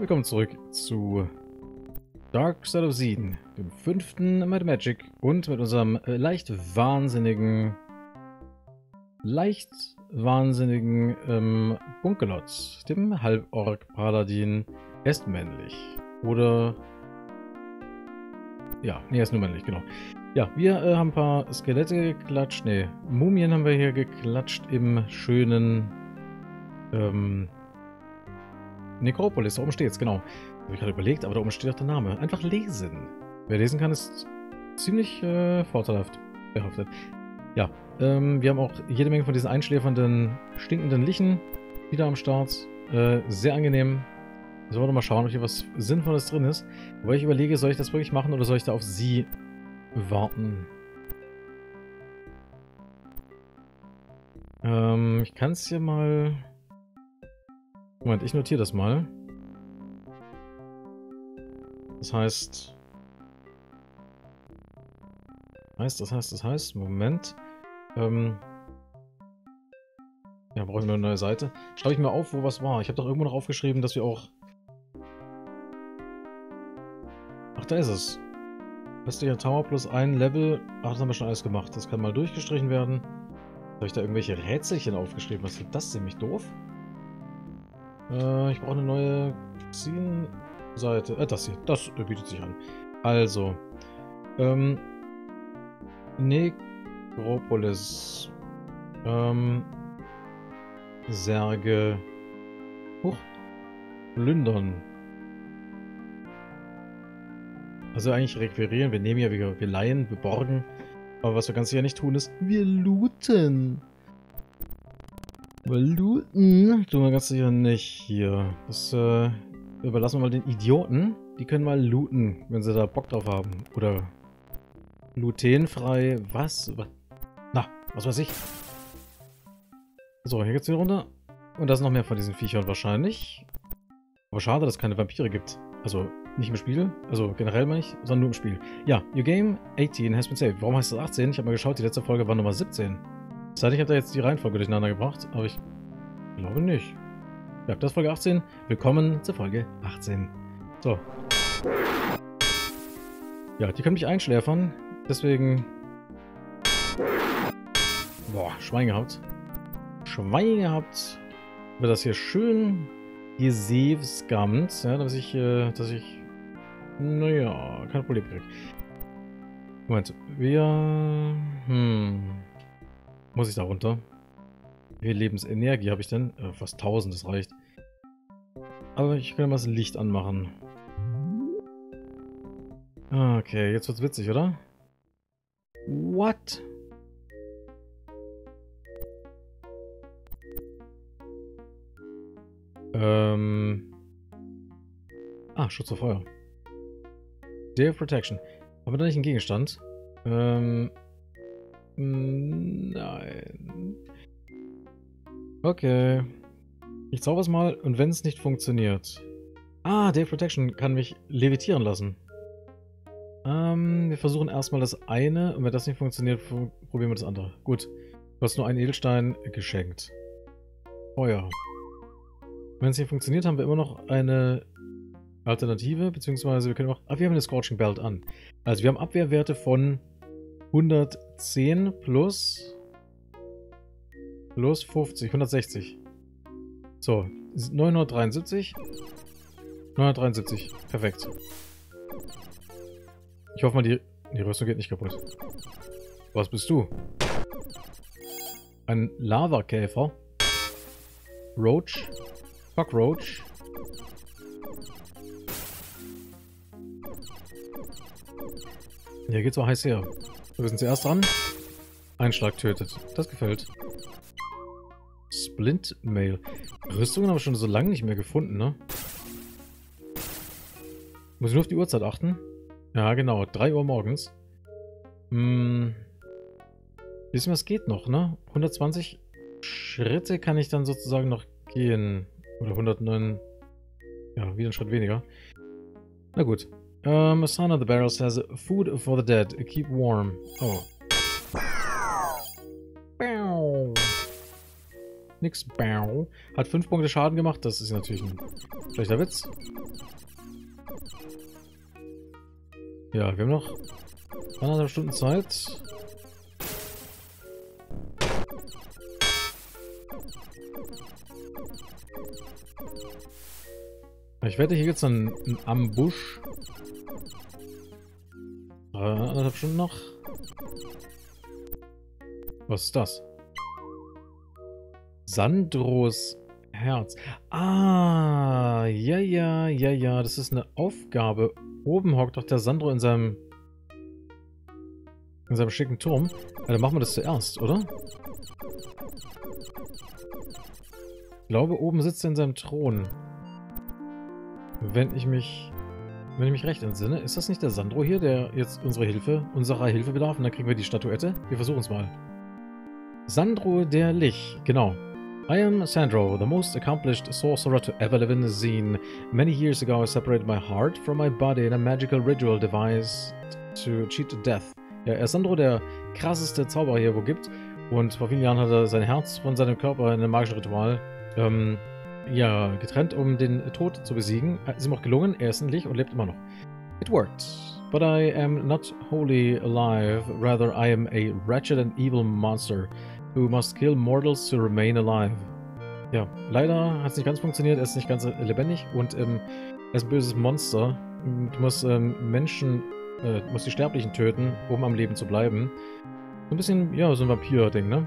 Willkommen zurück zu Dark Side of Eden, dem fünften Mad Magic und mit unserem leicht wahnsinnigen, leicht wahnsinnigen ähm, Bunkelot, dem Halborg-Paladin. Er ist männlich. Oder... Ja, nee, er ist nur männlich, genau. Ja, wir äh, haben ein paar Skelette geklatscht, nee, Mumien haben wir hier geklatscht im schönen... Ähm, Necropolis, da oben steht's, genau. Habe ich gerade überlegt, aber da oben steht auch der Name. Einfach lesen. Wer lesen kann, ist ziemlich äh, vorteilhaft behaftet. Ja, ähm, wir haben auch jede Menge von diesen einschläfernden, stinkenden Lichen wieder am Start. Äh, sehr angenehm. Sollen wir noch mal schauen, ob hier was Sinnvolles drin ist. Wobei ich überlege, soll ich das wirklich machen oder soll ich da auf sie warten? Ähm, ich kann es hier mal... Moment, ich notiere das mal. Das heißt... Heißt, das heißt, das heißt, Moment. Ähm... Ja, brauche ich eine neue Seite. Schreibe ich mal auf, wo was war. Ich habe doch irgendwo noch aufgeschrieben, dass wir auch... Ach, da ist es. Östlicher Tower plus ein Level. Ach, das haben wir schon alles gemacht. Das kann mal durchgestrichen werden. Habe ich da irgendwelche Rätselchen aufgeschrieben? Was ist das? Ziemlich doof. Äh, ich brauche eine neue Scene-Seite. Äh, das hier. Das bietet sich an. Also. Ähm. Necropolis. Ähm. Särge. Huch. Plündern. Also eigentlich requirieren. Wir nehmen ja, wir, wir leihen, wir borgen. Aber was wir ganz sicher nicht tun ist, wir looten. Weil looten tun wir ganz sicher nicht hier. Das äh, überlassen wir mal den Idioten. Die können mal looten, wenn sie da Bock drauf haben. Oder glutenfrei. Was? Na, was weiß ich. So, hier geht's wieder runter. Und da sind noch mehr von diesen Viechern wahrscheinlich. Aber schade, dass es keine Vampire gibt. Also nicht im Spiel, also generell meine ich, sondern nur im Spiel. Ja, your game 18 has been saved. Warum heißt das 18? Ich habe mal geschaut, die letzte Folge war Nummer 17. Das heißt, ich habe da jetzt die Reihenfolge durcheinander gebracht, aber ich glaube nicht. Ja, das ist Folge 18. Willkommen zur Folge 18. So. Ja, die können mich einschläfern, deswegen... Boah, Schwein gehabt. Schwein gehabt. Wird das hier schön gesavescammt, ja, dass ich, äh, dass ich, naja, kein Problem kriege. Moment, wir, hm, muss ich da runter? Wie viel Lebensenergie habe ich denn? Äh, fast 1000, das reicht. Aber ich kann mal das Licht anmachen. Okay, jetzt wird's witzig, oder? What? Ähm. Ah, Schutz vor Feuer. Of Protection. Haben wir da nicht einen Gegenstand? Ähm. Nein. Okay. Ich zauber es mal und wenn es nicht funktioniert. Ah, of Protection kann mich levitieren lassen. Ähm, wir versuchen erstmal das eine und wenn das nicht funktioniert, probieren wir das andere. Gut. Du hast nur einen Edelstein geschenkt. Feuer. Wenn es nicht funktioniert, haben wir immer noch eine Alternative, beziehungsweise wir können auch... Ah, wir haben eine Scorching Belt an. Also wir haben Abwehrwerte von 110 plus... Plus 50, 160. So, 973. 973, perfekt. Ich hoffe mal, die, die Rüstung geht nicht kaputt. Was bist du? Ein Lavakäfer. Roach. Cockroach. Hier geht's so heiß her. Wir sind zuerst dran. Einschlag tötet. Das gefällt. Splint Mail. Rüstungen haben wir schon so lange nicht mehr gefunden, ne? Muss ich nur auf die Uhrzeit achten? Ja, genau. 3 Uhr morgens. Hm. Bisschen was geht noch, ne? 120 Schritte kann ich dann sozusagen noch gehen. Oder 109. Ja, wieder ein Schritt weniger. Na gut. Um, Asana the barrel says, food for the dead, keep warm. Oh. nix. Bau. Hat 5 Punkte Schaden gemacht. Das ist natürlich ein schlechter Witz. Ja, wir haben noch anderthalb Stunden Zeit. Ich wette, hier gibt es einen, einen Ambush. Anderthalb Stunden noch. Was ist das? Sandros Herz. Ah, ja, ja, ja, ja. Das ist eine Aufgabe. Oben hockt doch der Sandro in seinem in seinem schicken Turm. Ja, dann machen wir das zuerst, oder? Ich glaube, oben sitzt er in seinem Thron. Wenn ich mich wenn ich mich recht entsinne, ist das nicht der Sandro hier, der jetzt unsere Hilfe, unserer Hilfe bedarf? Und dann kriegen wir die Statuette. Wir versuchen es mal. Sandro der Lich, genau. I am Sandro, the most accomplished sorcerer to ever live in the scene. Many years ago I separated my heart from my body in a magical ritual devised to cheat death. Ja, er ist Sandro, der krasseste Zauberer hier wo gibt. Und vor vielen Jahren hat er sein Herz von seinem Körper in einem magischen Ritual ähm, ja, getrennt, um den Tod zu besiegen. Ist ihm auch gelungen, er ist Lich und lebt immer noch. It worked. But I am not wholly alive, rather I am a wretched and evil monster who must kill mortals to remain alive. Ja, leider hat es nicht ganz funktioniert, er ist nicht ganz lebendig und ähm, er ist ein böses Monster. Du musst ähm, Menschen, äh, du musst die Sterblichen töten, um am Leben zu bleiben. So ein bisschen, ja, so ein Vampir-Ding, ne?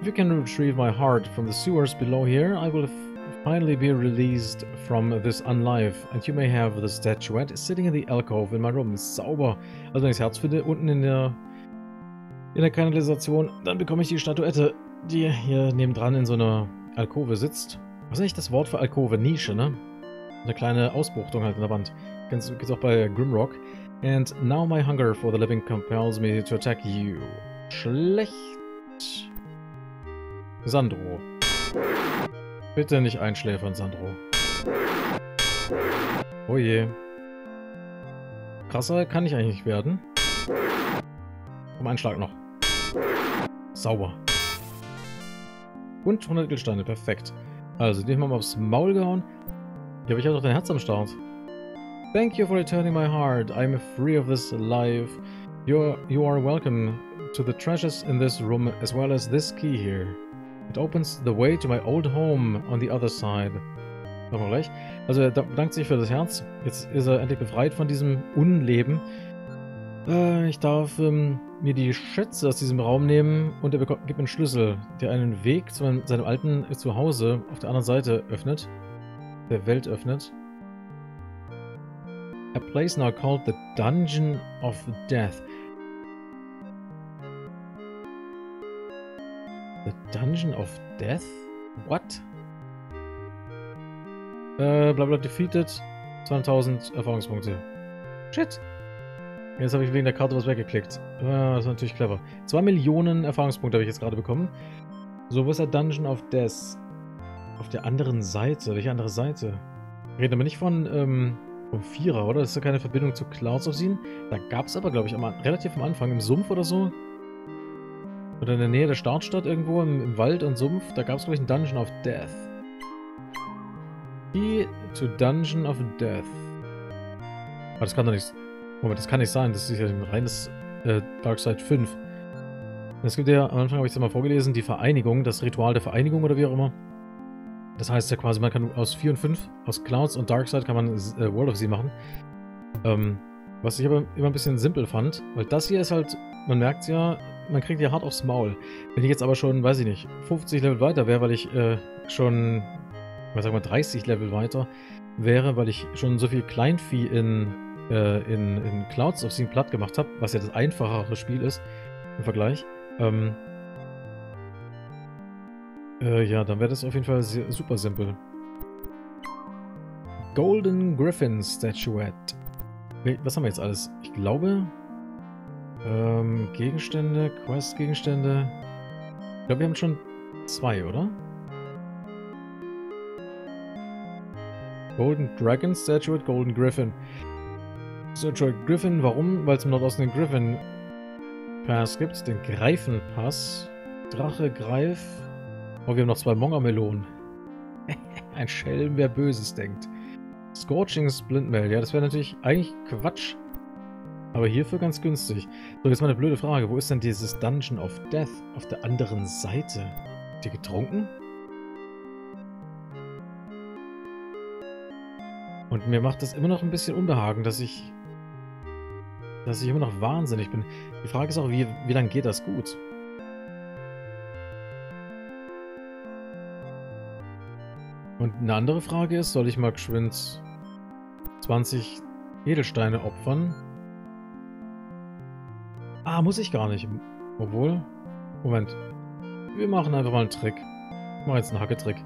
If you can retrieve my heart from the sewers below here, I will finally be released from this unlife, and you may have the statuette sitting in the alcove in my room. Sauber. Also wenn ich das Herz finde, unten in der in der Kanalisation, dann bekomme ich die Statuette, die hier nebendran in so einer Alkove sitzt. Was ist eigentlich das Wort für Alkove? Nische, ne? Eine kleine Ausbuchtung halt in der Wand. Ganz geht's auch bei Grimrock. And now my hunger for the living compels me to attack you. Schlecht. Sandro. Bitte nicht einschläfern, Sandro. Oh je. Krasser kann ich eigentlich nicht werden. Um einen Schlag noch. Sauber. Und 100 Edelsteine, perfekt. Also, die haben wir mal aufs Maul gehauen. Ja, aber ich habe doch dein Herz am Start. Thank you for returning my heart. I'm free of this life. You're, you are welcome to the treasures in this room as well as this key here. It opens the way to my old home on the other side. Schauen wir gleich. Also er bedankt sich für das Herz. Jetzt ist er endlich befreit von diesem Unleben. Äh, ich darf ähm, mir die Schätze aus diesem Raum nehmen und er bekommt, gibt mir einen Schlüssel, der einen Weg zu meinem, seinem alten Zuhause auf der anderen Seite öffnet. Der Welt öffnet. A place now called the Dungeon of Death. The Dungeon of Death? What? Äh, blablabla defeated. 2000 Erfahrungspunkte. Shit. Jetzt habe ich wegen der Karte was weggeklickt. Ah, das ist natürlich clever. 2 Millionen Erfahrungspunkte habe ich jetzt gerade bekommen. So, wo ist der Dungeon of Death? Auf der anderen Seite. Welche andere Seite? Wir reden aber nicht von, ähm, vom Vierer, oder? Das ist ja keine Verbindung zu Clouds of Scene. Da gab es aber, glaube ich, am, relativ am Anfang im Sumpf oder so, oder in der Nähe der Startstadt irgendwo im, im Wald und Sumpf, da gab es, glaube ich, einen Dungeon of Death. Key to Dungeon of Death. Aber das kann doch nicht... Moment, das kann nicht sein. Das ist ja ein reines äh, Darkseid 5. Es gibt ja, am Anfang habe ich es ja mal vorgelesen, die Vereinigung, das Ritual der Vereinigung oder wie auch immer. Das heißt ja quasi, man kann aus 4 und 5, aus Clouds und Darkseid kann man äh, World of Sea machen. Ähm, was ich aber immer ein bisschen simpel fand, weil das hier ist halt, man merkt ja, man kriegt ja hart aufs Maul. Wenn ich jetzt aber schon, weiß ich nicht, 50 Level weiter wäre, weil ich äh, schon, was sagen wir, 30 Level weiter wäre, weil ich schon so viel Kleinvieh in, äh, in, in Clouds of Scene platt gemacht habe, was ja das einfachere Spiel ist im Vergleich. Ähm, äh, ja, dann wäre das auf jeden Fall sehr, super simpel. Golden Griffin Statuette. Was haben wir jetzt alles? Ich glaube, ähm, Gegenstände, Quest-Gegenstände. Ich glaube, wir haben schon zwei, oder? Golden Dragon Statuette, Golden Griffin. Statuette Griffin, warum? Weil es im Nordosten den Griffin Pass gibt, den Greifenpass. Drache, Greif. Oh, wir haben noch zwei Mongermelonen. Ein Schelm, wer Böses denkt. Scorching Splintmail. Ja, das wäre natürlich eigentlich Quatsch. Aber hierfür ganz günstig. So, jetzt mal eine blöde Frage. Wo ist denn dieses Dungeon of Death auf der anderen Seite? Habt ihr getrunken? Und mir macht das immer noch ein bisschen Unbehagen, dass ich dass ich immer noch wahnsinnig bin. Die Frage ist auch, wie, wie lange geht das gut? Und eine andere Frage ist, soll ich mal geschwind 20 Edelsteine opfern? Ah, muss ich gar nicht. Obwohl... Moment. Wir machen einfach mal einen Trick. Ich mache jetzt einen Hacketrick.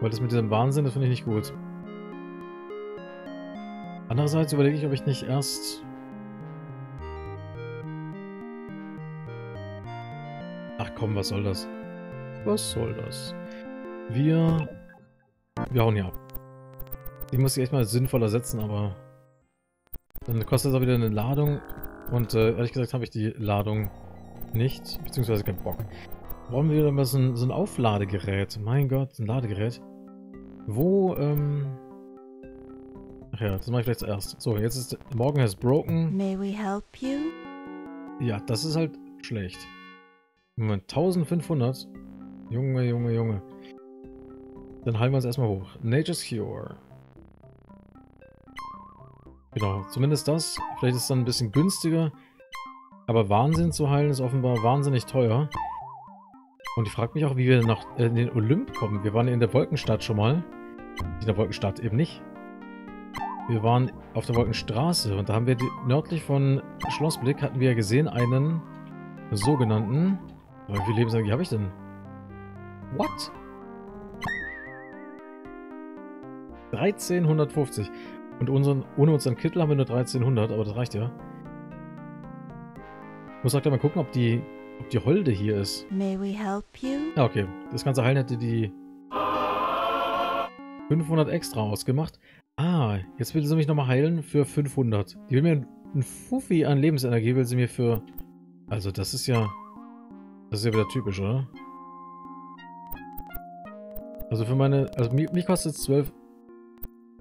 Weil das mit diesem Wahnsinn, das finde ich nicht gut. Andererseits überlege ich, ob ich nicht erst Ach komm, was soll das? Was soll das? Wir... Wir hauen hier ab. Die muss ich echt mal sinnvoller setzen, aber... Dann kostet es auch wieder eine Ladung. Und äh, ehrlich gesagt habe ich die Ladung nicht, beziehungsweise keinen Bock. Brauchen wir wieder mal so ein, so ein Aufladegerät. Mein Gott, ein Ladegerät. Wo, ähm... Ach ja, das mache ich vielleicht zuerst. So, jetzt ist... Morgen has broken. May we help you? Ja, das ist halt schlecht. Moment, 1500? Junge, Junge, Junge. Dann heilen wir uns erstmal hoch. Nature's Cure. Genau, zumindest das. Vielleicht ist es dann ein bisschen günstiger. Aber Wahnsinn zu heilen ist offenbar wahnsinnig teuer. Und ich frage mich auch, wie wir nach äh, den Olymp kommen. Wir waren in der Wolkenstadt schon mal. In der Wolkenstadt eben nicht. Wir waren auf der Wolkenstraße und da haben wir die, nördlich von Schlossblick hatten wir gesehen einen sogenannten wie viel Lebensenergie habe ich denn? What? 1350. Und unseren, ohne unseren Kittel haben wir nur 1300, aber das reicht ja. Ich muss auch gleich mal gucken, ob die, ob die Holde hier ist. May we help you? Ja, okay. Das ganze Heilen hätte die 500 extra ausgemacht. Ah, jetzt will sie mich nochmal heilen für 500. Die will mir ein Fuffi an Lebensenergie, will sie mir für... Also das ist ja... Das ist ja wieder typisch, oder? Also für meine... Also mich, mich kostet es 12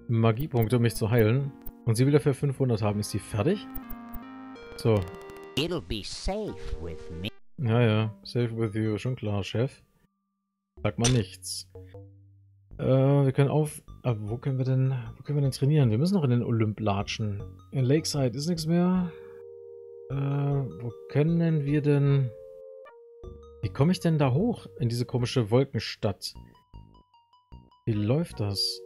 Magiepunkte, um mich zu heilen. Und sie will dafür 500 haben. Ist sie fertig? So. It'll be safe with me. Ja, ja. Safe with you. Schon klar, Chef. Sag mal nichts. Äh, wir können auf... Aber wo können wir denn... Wo können wir denn trainieren? Wir müssen noch in den Olymp latschen. In Lakeside ist nichts mehr. Äh, wo können wir denn... Wie komme ich denn da hoch in diese komische Wolkenstadt? Wie läuft das?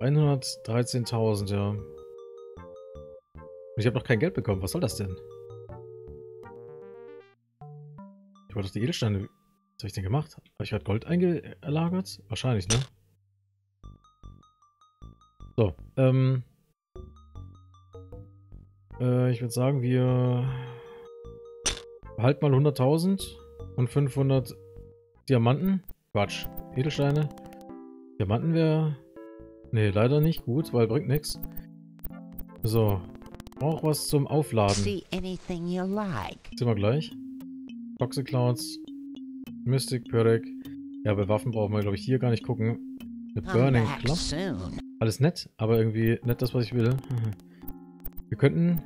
113.000, ja. Und ich habe noch kein Geld bekommen. Was soll das denn? Ich wollte doch die Edelsteine... Was habe ich denn gemacht? Habe ich gerade Gold eingelagert? Wahrscheinlich, ne? So, ähm... Äh, ich würde sagen, wir Halt mal 100.000 und 500 Diamanten. Quatsch. Edelsteine. Diamanten wäre... Nee, leider nicht gut, weil bringt nichts. So. Auch was zum Aufladen. See anything you like. Sehen wir gleich. Toxic Clouds. Mystic Pyrrhic. Ja, bei Waffen brauchen wir, glaube ich, hier gar nicht gucken. Eine Burning Club. Alles nett, aber irgendwie nicht das, was ich will. Wir könnten...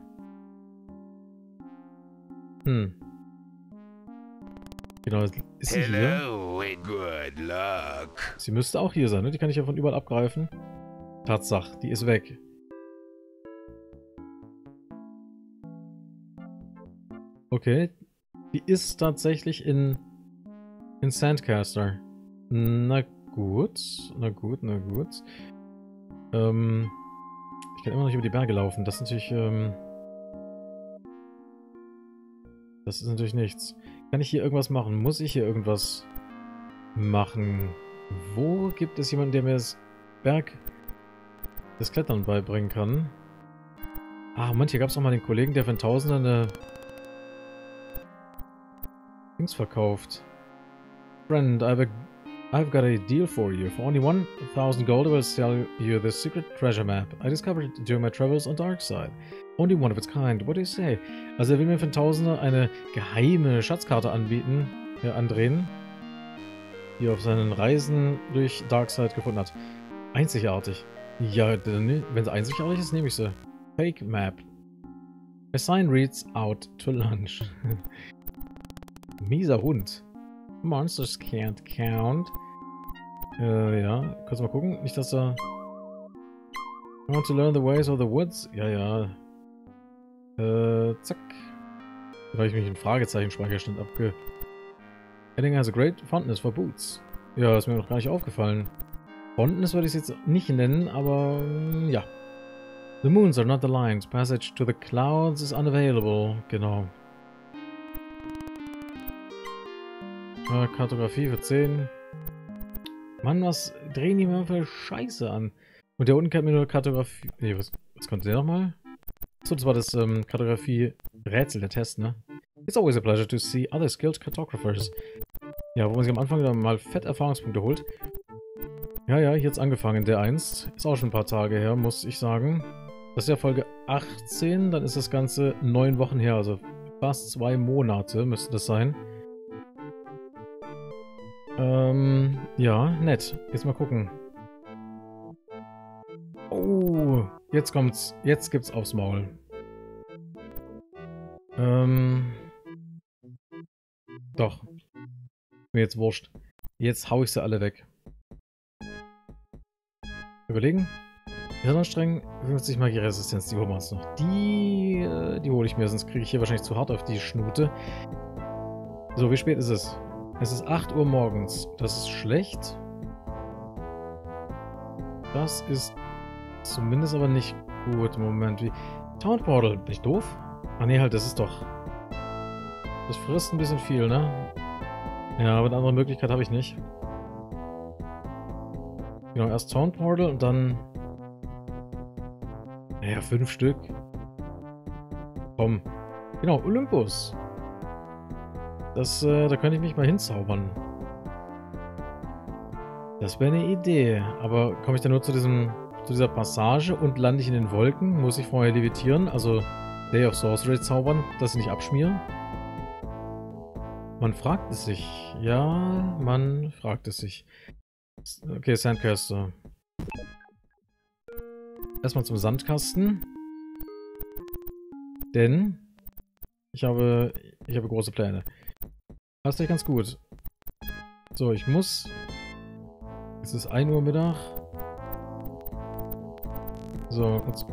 Hm. Genau, ist sie hier? Hello. Sie müsste auch hier sein, ne? Die kann ich ja von überall abgreifen. Tatsache, die ist weg. Okay. Die ist tatsächlich in, in Sandcaster. Na gut, na gut, na gut. Ähm, ich kann immer noch nicht über die Berge laufen. Das ist natürlich, ähm, das ist natürlich nichts. Kann ich hier irgendwas machen? Muss ich hier irgendwas machen? Wo gibt es jemanden, der mir das Berg, das Klettern beibringen kann? Ah, Moment, hier gab es auch mal den Kollegen, der für einen Tausender eine Dings verkauft. Friend, I've, I've got a deal for you. For only 1000 gold, I will sell you the secret treasure map I discovered during my travels on Darkside. Only one of its kind. What do you say? Also er will mir für einen Tausender eine geheime Schatzkarte anbieten, Herr Andren hier auf seinen Reisen durch Darkseid gefunden hat. Einzigartig. Ja, wenn es einzigartig ist, nehme ich sie. Fake Map. A sign reads out to lunch. Mieser Hund. Monsters can't count. Äh, ja. Kurz mal gucken. Nicht, dass er... I want to learn the ways of the woods. Ja, ja. Äh, zack. Da habe ich mich in Fragezeichen-Speicherstand abge... Heading has a great fondness for boots. Ja, ist mir noch gar nicht aufgefallen. Fondness würde ich es jetzt nicht nennen, aber ja. The moons are not aligned. Passage to the clouds is unavailable. Genau. Kartografie für 10. Mann, was drehen die mal für Scheiße an? Und der unten kennt mir nur Kartografie... Nee, was, was konnte der nochmal? Achso, das war das ähm, Kartografie-Rätsel, der Test, ne? It's always a pleasure to see other skilled cartographers. Ja, wo man sich am Anfang wieder mal fett Erfahrungspunkte holt. Ja, ja, jetzt angefangen, der einst. Ist auch schon ein paar Tage her, muss ich sagen. Das ist ja Folge 18, dann ist das Ganze neun Wochen her, also fast zwei Monate müsste das sein. Ähm, ja, nett. Jetzt mal gucken. Oh, jetzt kommt's. Jetzt gibt's aufs Maul. Ähm. Doch. Mir jetzt wurscht. Jetzt hau ich sie alle weg. Überlegen. Hirnanstrengen, 50 Magieresistenz, die holen wir uns noch. Die, äh, die hole ich mir, sonst kriege ich hier wahrscheinlich zu hart auf die Schnute. So, wie spät ist es? Es ist 8 Uhr morgens. Das ist schlecht. Das ist zumindest aber nicht gut. Moment, wie... Town Portal, bin ich doof? Ah ne, halt, das ist doch... Das frisst ein bisschen viel, ne? Ja, aber eine andere Möglichkeit habe ich nicht. Genau, erst Portal und dann... Naja, fünf Stück. Komm. Genau, Olympus. Das, äh, da könnte ich mich mal hinzaubern. Das wäre eine Idee. Aber komme ich dann nur zu diesem, zu dieser Passage und lande ich in den Wolken? Muss ich vorher levitieren? Also Day of Sorcery zaubern, dass ich nicht abschmiere? Man fragt es sich. Ja, man fragt es sich. Okay, Sandcaster. Erstmal zum Sandkasten. Denn ich habe, ich habe große Pläne. Passt euch ganz gut. So, ich muss... Es ist 1 Uhr Mittag. So, kurz...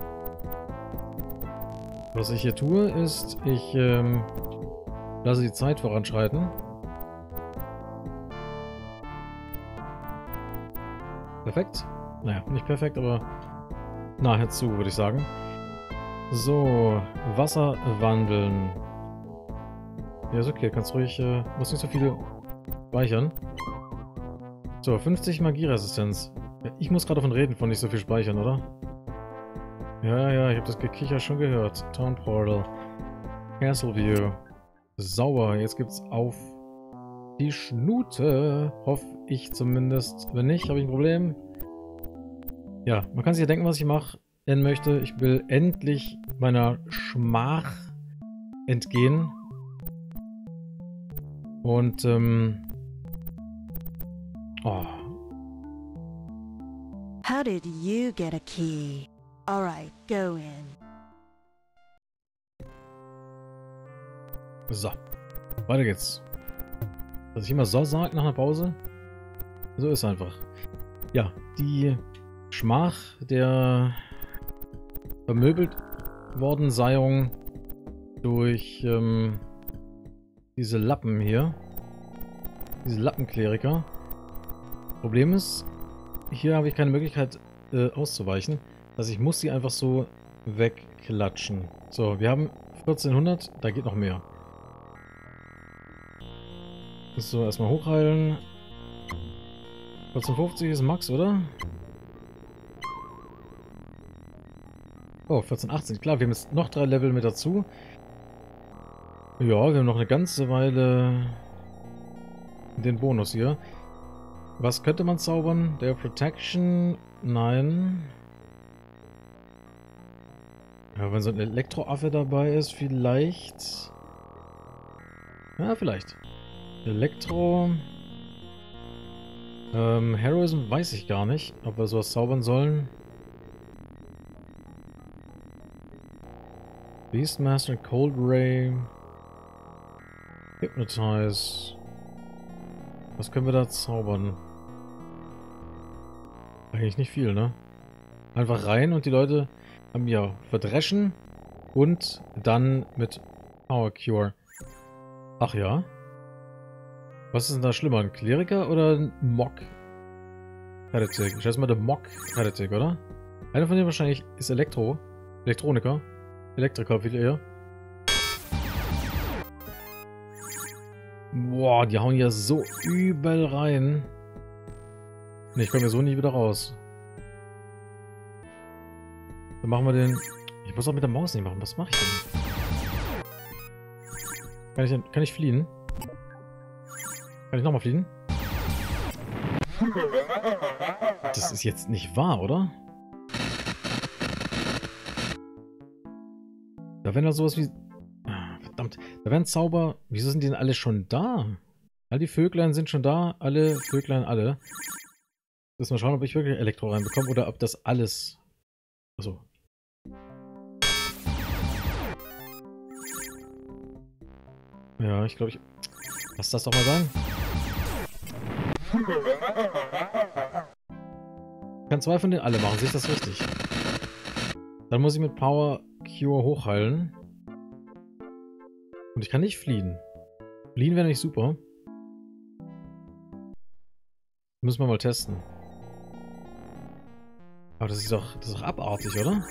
Was ich hier tue, ist, ich ähm, lasse die Zeit voranschreiten. Perfekt. Naja, nicht perfekt, aber nahezu, würde ich sagen. So, Wasser wandeln. Ja, ist okay. Kannst ruhig, äh, muss nicht so viele speichern. So, 50 Magieresistenz. Ja, ich muss gerade davon reden, von nicht so viel speichern, oder? Ja, ja, ich habe das Gekicher schon gehört. Town Portal. Castle View. Sauber. Jetzt gibt's auf die Schnute. Hoffe ich zumindest. Wenn nicht, habe ich ein Problem. Ja, man kann sich ja denken, was ich mache. möchte. Ich will endlich meiner Schmach entgehen. Und, ähm... Oh. How did you get a key? Alright, go in. So. Weiter geht's. Dass ich immer so sage nach einer Pause? So ist einfach. Ja, die Schmach der vermöbelt worden Seiung durch ähm, diese Lappen hier. Diese Lappenkleriker. Problem ist, hier habe ich keine Möglichkeit äh, auszuweichen. Also ich muss sie einfach so wegklatschen. So, wir haben 1400, da geht noch mehr. So, erstmal hochheilen. 1450 ist Max, oder? Oh, 1480. Klar, wir haben jetzt noch drei Level mit dazu. Ja, wir haben noch eine ganze Weile den Bonus hier. Was könnte man zaubern? Der Protection? Nein. Ja, wenn so ein Elektroaffe dabei ist, vielleicht... Ja, vielleicht. Elektro. Ähm, Heroism weiß ich gar nicht, ob wir sowas zaubern sollen. Beastmaster, Cold Ray. Hypnotize. Was können wir da zaubern? Eigentlich nicht viel, ne? Einfach rein und die Leute haben ja verdreschen und dann mit Power Cure. Ach ja? Was ist denn da schlimmer? Ein Kleriker oder ein Mock? Heretic. Ich schätze mal der Mock Heretic, oder? Einer von denen wahrscheinlich ist Elektro. Elektroniker. Elektriker viel eher. Boah, die hauen ja so übel rein. Ne, ich komme ja so nie wieder raus. Dann machen wir den... Ich muss auch mit der Maus nicht machen. Was mache ich denn? Kann ich, kann ich fliehen? Kann ich nochmal fliegen? Das ist jetzt nicht wahr, oder? Da wären da sowas wie... Ah, verdammt. Da wären Zauber... Wieso sind die denn alle schon da? All die Vöglein sind schon da. Alle Vöglein, alle. Müssen wir schauen, ob ich wirklich Elektro reinbekomme oder ob das alles... Achso. Ja, ich glaube, ich... Lass das doch mal sein. Ich kann zwei von denen alle machen, sehe ich das richtig? Dann muss ich mit Power Cure hochheilen. Und ich kann nicht fliehen. Fliehen wäre nicht super. Müssen wir mal testen. Aber das ist doch, das ist doch abartig, oder?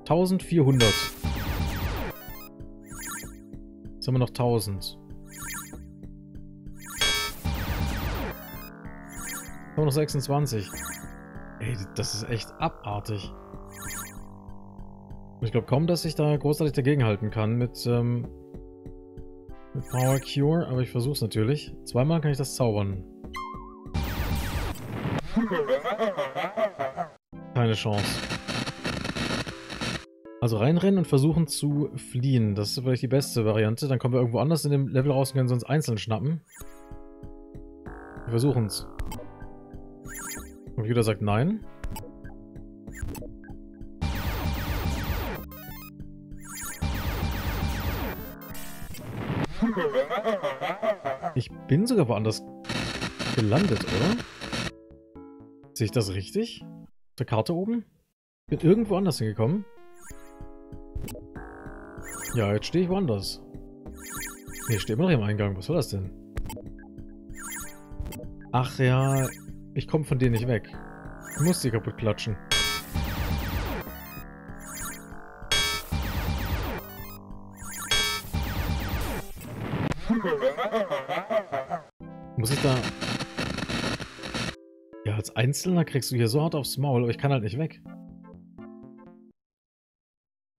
1400. Jetzt haben wir noch 1000. Wir noch 26. Ey, das ist echt abartig. Ich glaube kaum, dass ich da großartig dagegenhalten kann mit, ähm, mit Power Cure, aber ich versuche es natürlich. Zweimal kann ich das zaubern. Keine Chance. Also reinrennen und versuchen zu fliehen. Das ist vielleicht die beste Variante. Dann kommen wir irgendwo anders in dem Level raus und können sie uns einzeln schnappen. Wir versuchen es. Computer sagt nein. Ich bin sogar woanders gelandet, oder? Sehe ich das richtig? Auf der Karte oben? Bin irgendwo anders hingekommen. Ja, jetzt stehe ich woanders. Ne, ich stehe immer noch im Eingang. Was war das denn? Ach ja, ich komme von denen nicht weg. Ich muss die kaputt klatschen. Muss ich da... Ja, als Einzelner kriegst du hier so hart aufs Maul, aber ich kann halt nicht weg.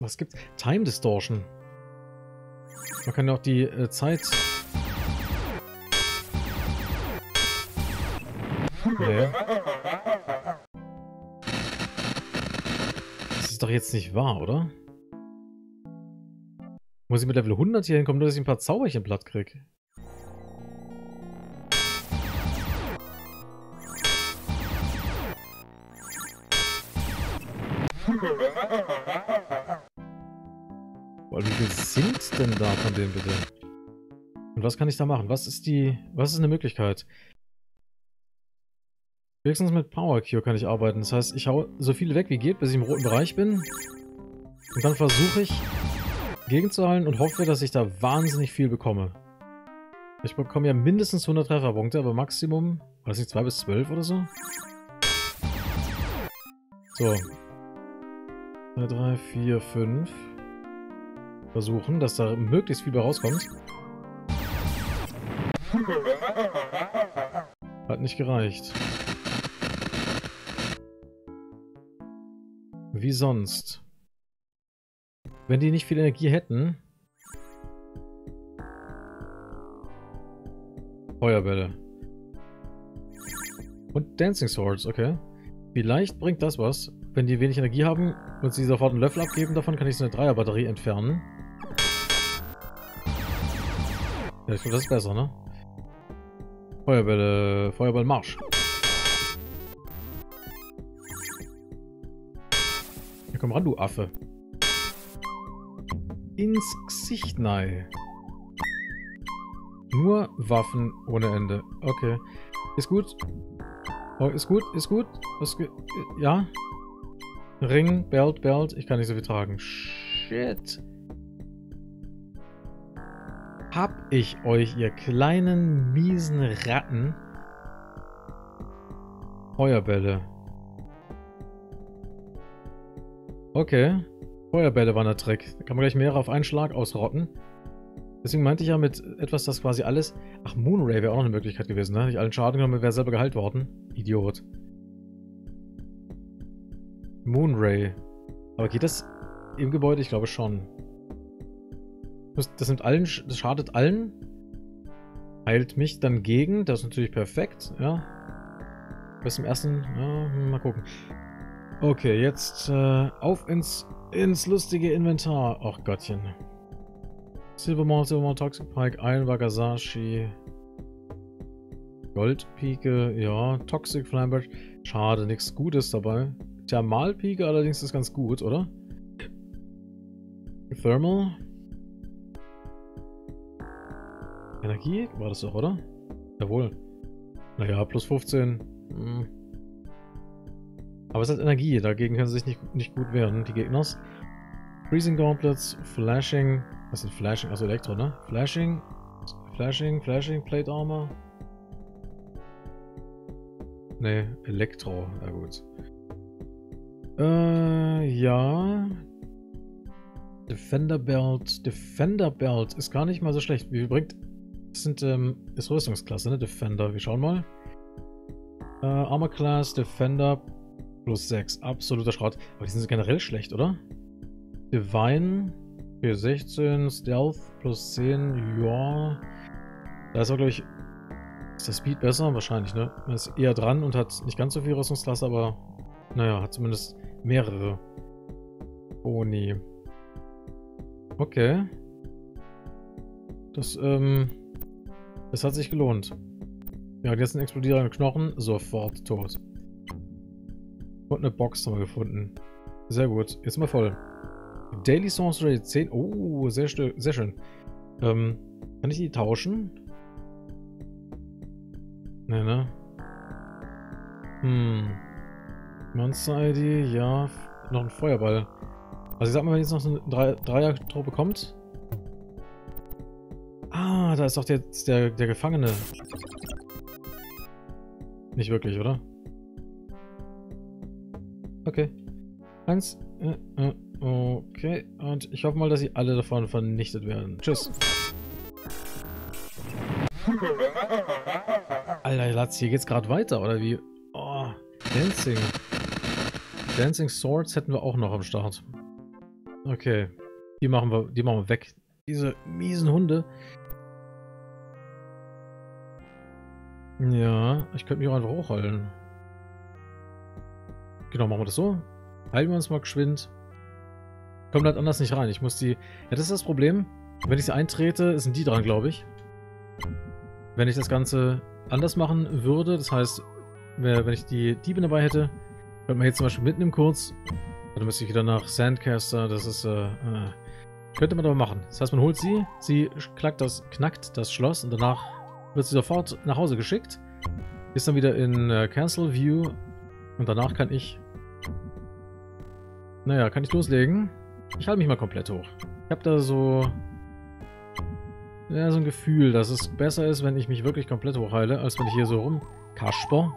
Was gibt's? Time Distortion. Man kann ja auch die äh, Zeit... Nee. Das ist doch jetzt nicht wahr, oder? Muss ich mit Level 100 hier hinkommen, nur dass ich ein paar Zauberchen platt krieg? Boah, wie viel sind denn da von denen bitte? Und was kann ich da machen? Was ist die... Was ist eine Möglichkeit? Wenigstens mit Power Cure kann ich arbeiten. Das heißt, ich hau so viele weg wie geht, bis ich im roten Bereich bin. Und dann versuche ich gegenzuhalten und hoffe, dass ich da wahnsinnig viel bekomme. Ich bekomme ja mindestens 100 Trefferpunkte, aber Maximum, weiß nicht, 2 bis 12 oder so? So. 2, 3, 4, 5. Versuchen, dass da möglichst viel bei rauskommt. Hat nicht gereicht. Wie sonst? Wenn die nicht viel Energie hätten... Feuerbälle. Und Dancing Swords, okay. Vielleicht bringt das was. Wenn die wenig Energie haben und sie sofort einen Löffel abgeben, davon kann ich so eine Dreierbatterie entfernen. Ja, ich glaube, das ist besser, ne? Feuerbälle, Feuerball Komm ran, du Affe. Ins Gesicht, nein. Nur Waffen ohne Ende. Okay. Ist gut. Oh, ist gut, ist gut. Ist ge ja. Ring, Belt, Belt. Ich kann nicht so viel tragen. Shit. Hab ich euch, ihr kleinen, miesen Ratten. Feuerbälle. Okay. Feuerbälle waren der Trick. Da kann man gleich mehrere auf einen Schlag ausrotten. Deswegen meinte ich ja mit etwas, das quasi alles... Ach, Moonray wäre auch noch eine Möglichkeit gewesen, ne? Nicht allen Schaden genommen, wäre selber geheilt worden. Idiot. Moonray. Aber geht das im Gebäude? Ich glaube schon. Das nimmt allen, das schadet allen. Heilt mich dann gegen. Das ist natürlich perfekt, ja. Bis zum ersten, ja, mal gucken. Okay, jetzt äh, auf ins, ins lustige Inventar. Ach Gottchen. Silvermall, Silvermall, Toxic Pike, Iron Wagasashi. Goldpike, ja. Toxic Flamberge. Schade, nichts Gutes dabei. Thermalpike allerdings ist ganz gut, oder? Thermal. Energie? War das doch, oder? Jawohl. Naja, plus 15. Hm. Aber es hat Energie, dagegen können sie sich nicht, nicht gut wehren, die Gegners. Freezing Gauntlets, Flashing. Was sind Flashing? Also Elektro, ne? Flashing. Flashing, Flashing, Plate Armor. Ne, Elektro. Na gut. Äh, ja. Defender Belt. Defender Belt ist gar nicht mal so schlecht. Wie bringt das sind, ähm, ist Rüstungsklasse, ne? Defender. Wir schauen mal. Äh, Armor Class, Defender plus 6. Absoluter Schrott. Aber die sind generell schlecht, oder? Divine für 16. Stealth plus 10. Ja. Da ist auch, glaube ich. Ist der Speed besser? Wahrscheinlich, ne? Er ist eher dran und hat nicht ganz so viel Rüstungsklasse, aber. Naja, hat zumindest mehrere. Boni. Okay. Das, ähm. Es hat sich gelohnt. Ja, jetzt ein explodierender Knochen, sofort tot. Und eine Box haben wir gefunden. Sehr gut, jetzt sind wir voll. Daily Sorcery 10. Oh, sehr, sehr schön. Ähm, kann ich die tauschen? Ne, ne? Hm. Monster ID, ja. Noch ein Feuerball. Also ich sag mal, wenn jetzt noch so eine Dreier-Truppe kommt, Ah, da ist doch der, der, der Gefangene. Nicht wirklich, oder? Okay. Eins. Äh, äh, okay. Und ich hoffe mal, dass sie alle davon vernichtet werden. Tschüss. Alter, Latz, hier geht's gerade weiter, oder wie? Oh, Dancing. Dancing Swords hätten wir auch noch am Start. Okay. Die machen wir, die machen wir weg. Diese miesen Hunde. Ja, ich könnte mich auch einfach hochhalten. Genau, machen wir das so. Halten wir uns mal geschwind. Kommt halt anders nicht rein. Ich muss die... Ja, das ist das Problem. Wenn ich sie eintrete, sind die dran, glaube ich. Wenn ich das Ganze anders machen würde, das heißt, wenn ich die Diebe dabei hätte, könnte man jetzt zum Beispiel mitnehmen kurz. Dann müsste ich wieder nach Sandcaster, das ist, äh, äh, könnte man aber machen. Das heißt, man holt sie, sie knackt das, knackt das Schloss und danach wird sie sofort nach Hause geschickt. Ist dann wieder in äh, Cancel View und danach kann ich... Naja, kann ich loslegen. Ich halte mich mal komplett hoch. Ich habe da so... Ja, so ein Gefühl, dass es besser ist, wenn ich mich wirklich komplett hochheile, als wenn ich hier so rumkasper.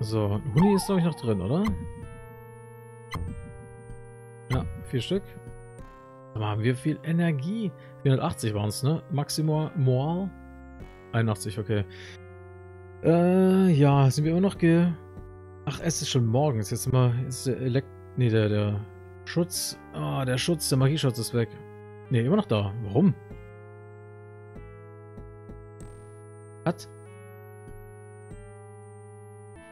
So, Huni ist glaube ich noch drin, oder? Ja, vier Stück. Aber haben wir viel Energie. 480 waren es, ne? Maximal Moral? 81, okay. Äh, ja, sind wir immer noch ge... Ach, es ist schon morgens. Jetzt immer... Jetzt ist der Elekt... Nee, der, der Schutz... Ah, oh, der Schutz, der Magieschutz ist weg. Nee, immer noch da. Warum? Was?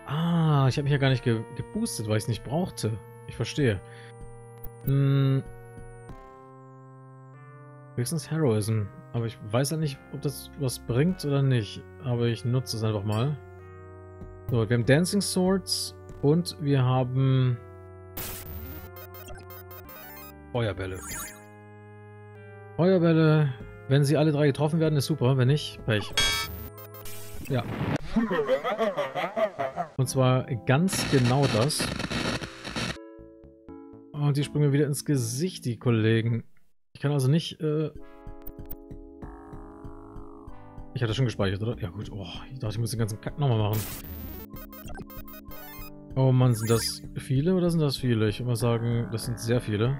Ah, ich habe mich ja gar nicht ge geboostet, weil ich es nicht brauchte. Ich verstehe. Hm, Höchstens Heroism. Aber ich weiß ja nicht, ob das was bringt oder nicht. Aber ich nutze es einfach mal. So, wir haben Dancing Swords und wir haben Feuerbälle. Feuerbälle, wenn sie alle drei getroffen werden, ist super. Wenn nicht, Pech. Ja. Und zwar ganz genau das. Und die springen mir wieder ins Gesicht, die Kollegen. Ich kann also nicht... Äh ich hatte schon gespeichert, oder? Ja gut. Oh, ich dachte, ich muss den ganzen Kack nochmal machen. Oh Mann, sind das viele oder sind das viele? Ich würde mal sagen, das sind sehr viele.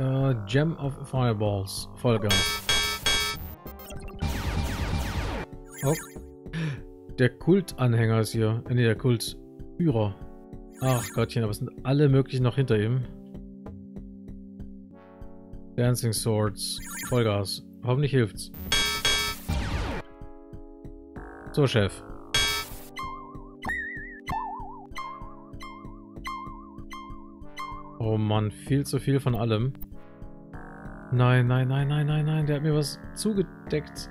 Uh, Gem of Fireballs. Vollgas. Oh. Der Kultanhänger ist hier. Äh, nee, der Kultführer. Ach Gottchen, aber es sind alle möglichen noch hinter ihm. Dancing Swords. Vollgas. Hoffentlich hilft's. So, Chef. Oh Mann, viel zu viel von allem. Nein, nein, nein, nein, nein, nein, der hat mir was zugedeckt.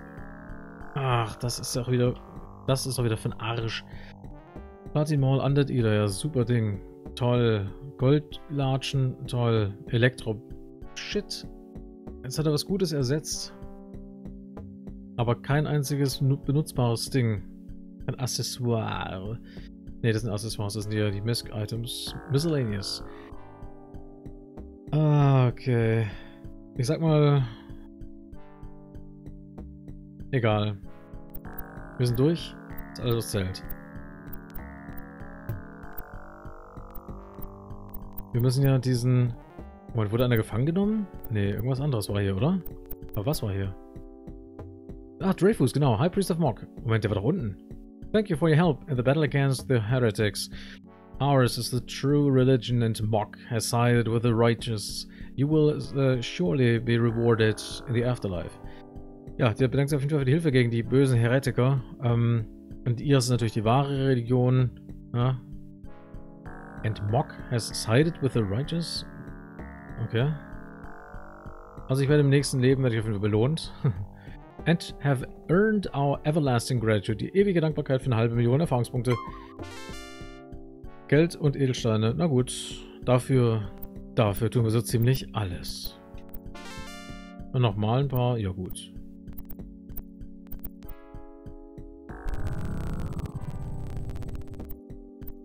Ach, das ist doch wieder... Das ist doch wieder von Arsch. Party Mall Undead Eater, ja, super Ding. Toll. Goldlatschen, toll. Elektro... Shit. Jetzt hat er was Gutes ersetzt. Aber kein einziges benutzbares Ding. Ein Accessoire. Ne, das sind Accessoires, das sind ja die Misk-Items. Miscellaneous. Ah, okay. Ich sag mal... Egal. Wir sind durch. Das ist alles, was zählt. Wir müssen ja diesen... Moment, wurde einer gefangen genommen? Nee, irgendwas anderes war hier, oder? Aber was war hier? Ah, Dreyfus, genau. High Priest of Mok. Moment, der war da unten. Thank you for your help in the battle against the heretics. Ours is the true religion and Mok has sided with the righteous. You will uh, surely be rewarded in the afterlife. Ja, der bedankt sich auf jeden Fall für die Hilfe gegen die bösen Heretiker. Ähm, und ihr ist natürlich die wahre Religion. Ja. And Mok has sided with the righteous. Okay. Also ich werde im nächsten Leben werde ich auf jeden Fall belohnt. And have earned our everlasting gratitude. Die ewige Dankbarkeit für eine halbe Million Erfahrungspunkte. Geld und Edelsteine. Na gut. Dafür, dafür tun wir so ziemlich alles. Und nochmal ein paar. Ja gut.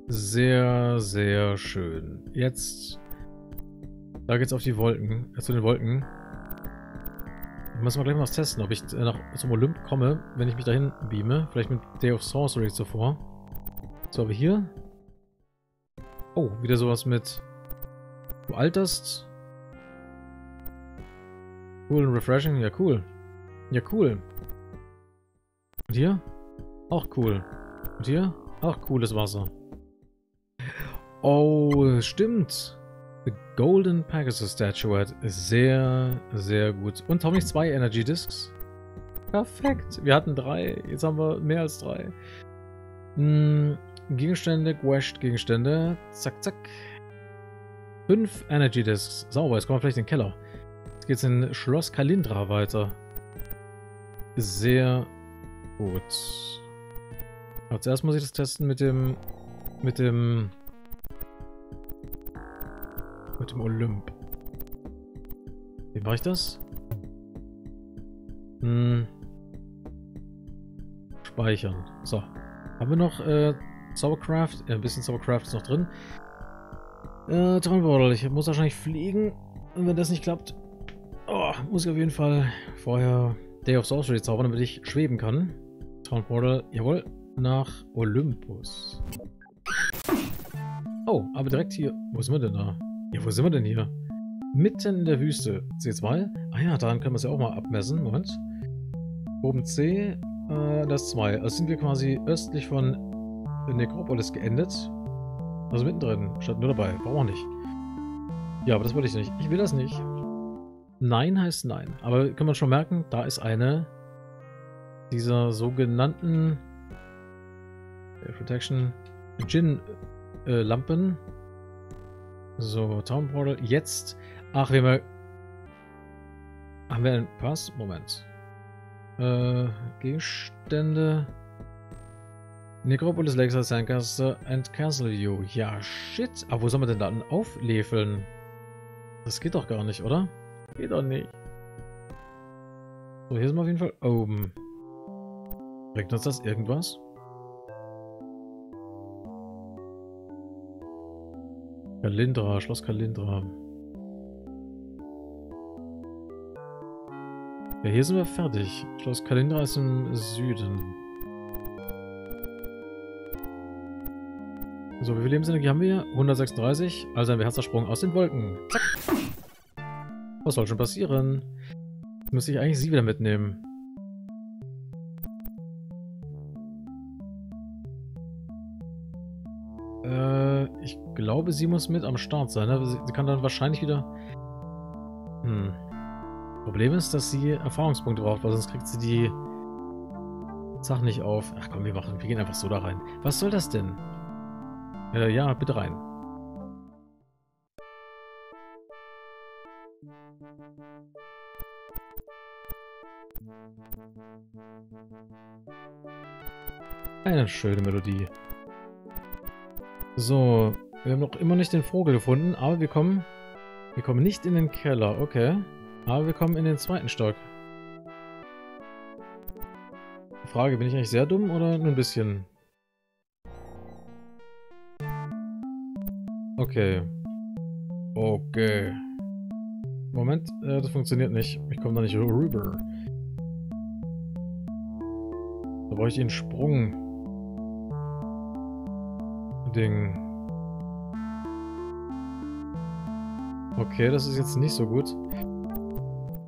Sehr, sehr schön. Jetzt... Da geht's auf die Wolken. Äh, zu den Wolken. Muss mal gleich mal was testen, ob ich äh, nach, zum Olymp komme, wenn ich mich dahin beame. Vielleicht mit Day of Sorcery zuvor. So, aber hier... Oh, wieder sowas mit... Du alterst... Cool und refreshing. Ja, cool. Ja, cool. Und hier? Auch cool. Und hier? Auch cooles Wasser. Oh, stimmt. Golden Pegasus Statuette sehr, sehr gut. Und habe ich zwei Energy Discs? Perfekt. Wir hatten drei. Jetzt haben wir mehr als drei. Hm, Gegenstände, Quest Gegenstände. Zack, zack. Fünf Energy Discs. Sauber, jetzt kommen wir vielleicht in den Keller. Jetzt geht's in Schloss Kalindra weiter. Sehr gut. Aber zuerst muss ich das testen mit dem mit dem mit dem Olymp. Wie mache ich das? Hm. Speichern. So. Haben wir noch äh, Zaubercraft? Ja, ein bisschen Zaubercraft ist noch drin. Äh, Traumborder. Ich muss wahrscheinlich fliegen. Und wenn das nicht klappt, oh, muss ich auf jeden Fall vorher Day of Sorcery zaubern, damit ich schweben kann. Townportal, jawohl, nach Olympus. Oh, aber direkt hier. Wo sind wir denn da? Ja, wo sind wir denn hier? Mitten in der Wüste. C2? Ah ja, daran können wir es ja auch mal abmessen. Moment. Oben C, äh, das 2. Also sind wir quasi östlich von Necropolis geendet. Also mittendrin. Stand nur dabei. Warum auch nicht? Ja, aber das wollte ich nicht. Ich will das nicht. Nein heißt nein. Aber kann man schon merken, da ist eine dieser sogenannten Protection Gin-Lampen. Äh, so, Town Portal. Jetzt. Ach, wir haben ja Haben wir einen Pass? Moment. Äh, Gegenstände. Necropolis, Lakeside, Sandcastle and Castle View. Ja, shit. Aber wo soll man denn da aufleveln? Das geht doch gar nicht, oder? Geht doch nicht. So, hier sind wir auf jeden Fall oben. Bringt uns das irgendwas? Kalindra, Schloss Kalindra. Ja, hier sind wir fertig. Schloss Kalindra ist im Süden. So, wie viel Lebensenergie haben wir? 136. Also ein Herzersprung aus den Wolken. Zack. Was soll schon passieren? Jetzt müsste ich eigentlich sie wieder mitnehmen. Glaube, sie muss mit am Start sein. Ne? Sie, kann dann wahrscheinlich wieder... Hm. Problem ist, dass sie Erfahrungspunkte braucht, weil sonst kriegt sie die Sachen nicht auf. Ach komm, wir machen, wir gehen einfach so da rein. Was soll das denn? Äh, ja, bitte rein. Eine schöne Melodie. So, wir haben noch immer nicht den Vogel gefunden, aber wir kommen... Wir kommen nicht in den Keller, okay. Aber wir kommen in den zweiten Stock. Frage, bin ich eigentlich sehr dumm oder nur ein bisschen? Okay. Okay. Moment, äh, das funktioniert nicht. Ich komme da nicht rüber. Da brauche ich den Sprung. Ding. Okay, das ist jetzt nicht so gut.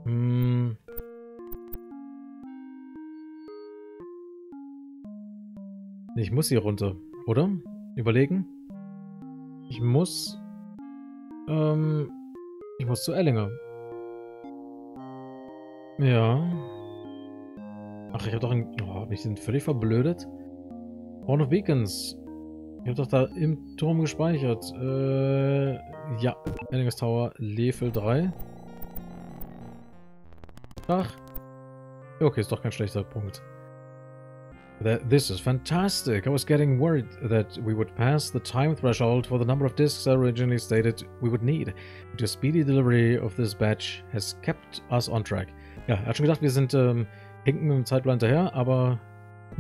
Hm. Ich muss hier runter, oder? Überlegen. Ich muss... Ähm... Ich muss zu Ellinger. Ja. Ach, ich hab doch ein... Oh, hab ich den völlig verblödet? Horn of Beacons. Ich hab doch da im Turm gespeichert. Äh... Ja. Ellingers Tower, Level 3. Ach. Okay, ist doch kein schlechter Punkt. That this is fantastic. I was getting worried that we would pass the time threshold for the number of discs I originally stated we would need. The speedy delivery of this batch has kept us on track. Ja, er hat schon gedacht, wir sind ähm, hinken mit dem Zeitplan hinterher, aber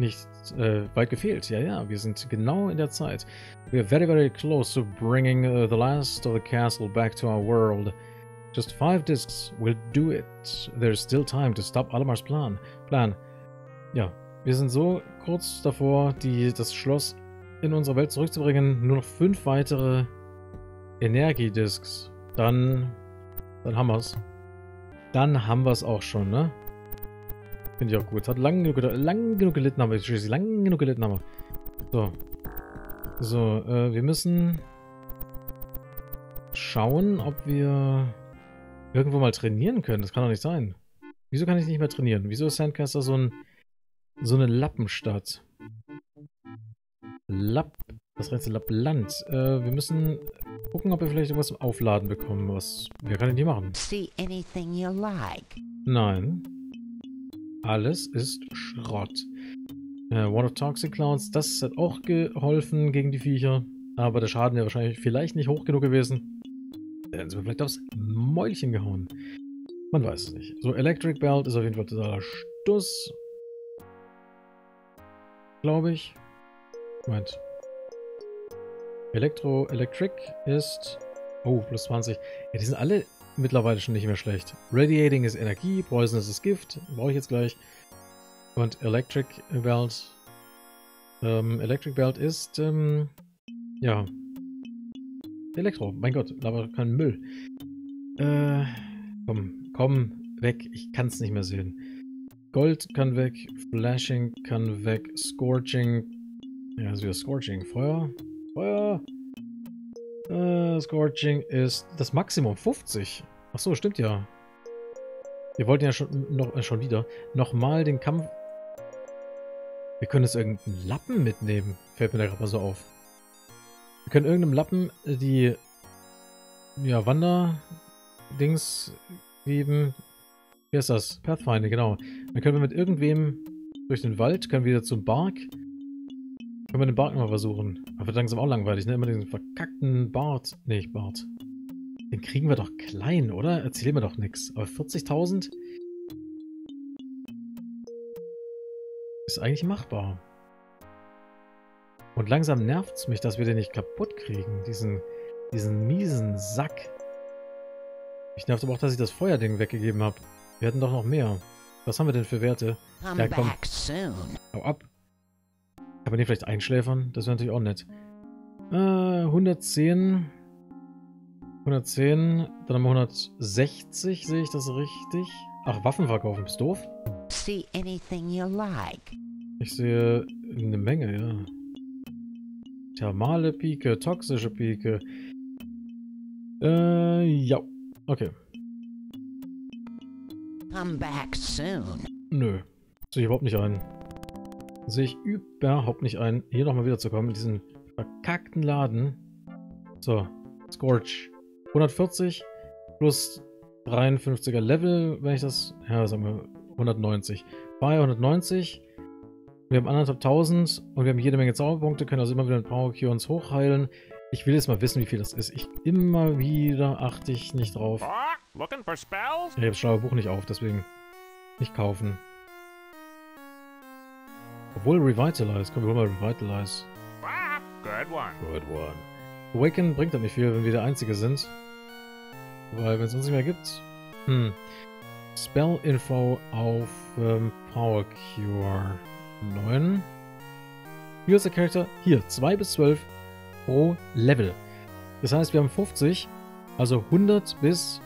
nicht äh, weit gefehlt. Ja, ja, wir sind genau in der Zeit. We are very, very close to bringing uh, the last of the castle back to our world. Just five discs will do it. There's still time to stop Alamar's plan. Plan. Ja, wir sind so kurz davor, die, das Schloss in unsere Welt zurückzubringen. Nur noch fünf weitere Energiediscs. Dann, dann haben wir's. Dann haben wir es auch schon, ne? Finde ich auch gut. Hat lang genug, lang genug gelitten haben wir. Lang genug gelitten haben wir. So. So, äh, wir müssen schauen, ob wir irgendwo mal trainieren können. Das kann doch nicht sein. Wieso kann ich nicht mehr trainieren? Wieso ist Sandcaster so ein so eine Lappenstadt. Lapp. Das Rätsel Lappland. Äh, wir müssen gucken, ob wir vielleicht irgendwas zum Aufladen bekommen. Was. Wer kann denn die machen? See anything you like. Nein. Alles ist Schrott. Äh, One of Toxic Clouds, das hat auch geholfen gegen die Viecher. Aber der Schaden wäre wahrscheinlich vielleicht nicht hoch genug gewesen. Dann sind wir vielleicht aufs Mäulchen gehauen. Man weiß es nicht. So, Electric Belt ist auf jeden Fall totaler Stuss glaube ich. Moment. Elektro, Electric ist... Oh, plus 20. Ja, die sind alle mittlerweile schon nicht mehr schlecht. Radiating ist Energie, Poisonous ist Gift, brauche ich jetzt gleich. Und Electric Belt... Ähm, Electric Belt ist, ähm, ja. Elektro, mein Gott, aber kein Müll. Äh, komm, komm, weg, ich kann es nicht mehr sehen. Gold kann weg, Flashing kann weg, Scorching. Ja, ist wieder Scorching. Feuer. Feuer. Äh, Scorching ist das Maximum 50. Ach so, stimmt ja. Wir wollten ja schon noch äh, schon wieder nochmal den Kampf. Wir können jetzt irgendeinen Lappen mitnehmen. Fällt mir da gerade mal so auf. Wir können irgendeinem Lappen die ja, Wander-Dings geben. Wer ist das? Pathfinder, genau. Dann können wir mit irgendwem durch den Wald, können wir wieder zum Bark. Können wir den Bark nochmal versuchen. Aber wird langsam auch langweilig, ne? Immer diesen verkackten Bart. Nee, nicht Bart. Den kriegen wir doch klein, oder? Erzählen wir doch nichts. Aber 40.000 ist eigentlich machbar. Und langsam nervt es mich, dass wir den nicht kaputt kriegen. Diesen, diesen miesen Sack. Ich nervt aber auch, dass ich das Feuerding weggegeben habe. Wir hatten doch noch mehr. Was haben wir denn für Werte? Come Ja, komm. Hau ab. Kann man den vielleicht einschläfern? Das wäre natürlich auch nett. Äh, 110. 110. Dann haben wir 160, sehe ich das richtig? Ach, Waffen verkaufen, ist doof? See anything you like. Ich sehe eine Menge, ja. Thermale Pike, toxische Pike. Äh, ja. Okay. Come back soon. Nö. Sehe ich überhaupt nicht ein. Sehe ich überhaupt nicht ein, hier nochmal wiederzukommen in diesen verkackten Laden. So, Scorch. 140 plus 53er Level, wenn ich das... Ja, sagen wir 190. Fire 190. Wir haben anderthalb tausend und wir haben jede Menge Zauberpunkte, können also immer wieder mit Power uns hochheilen. Ich will jetzt mal wissen, wie viel das ist. Ich immer wieder achte ich nicht drauf. Ich habe das schlaue Buch nicht auf, deswegen nicht kaufen. Obwohl Revitalize. Komm, wir holen mal Revitalize. Good one. Good one. Awaken bringt dann nicht viel, wenn wir der Einzige sind. Weil, wenn es uns nicht mehr gibt... Hm. Spell Info auf ähm, Power Cure 9. Use a Character. Hier, 2 bis 12 pro Level. Das heißt, wir haben 50, also 100 bis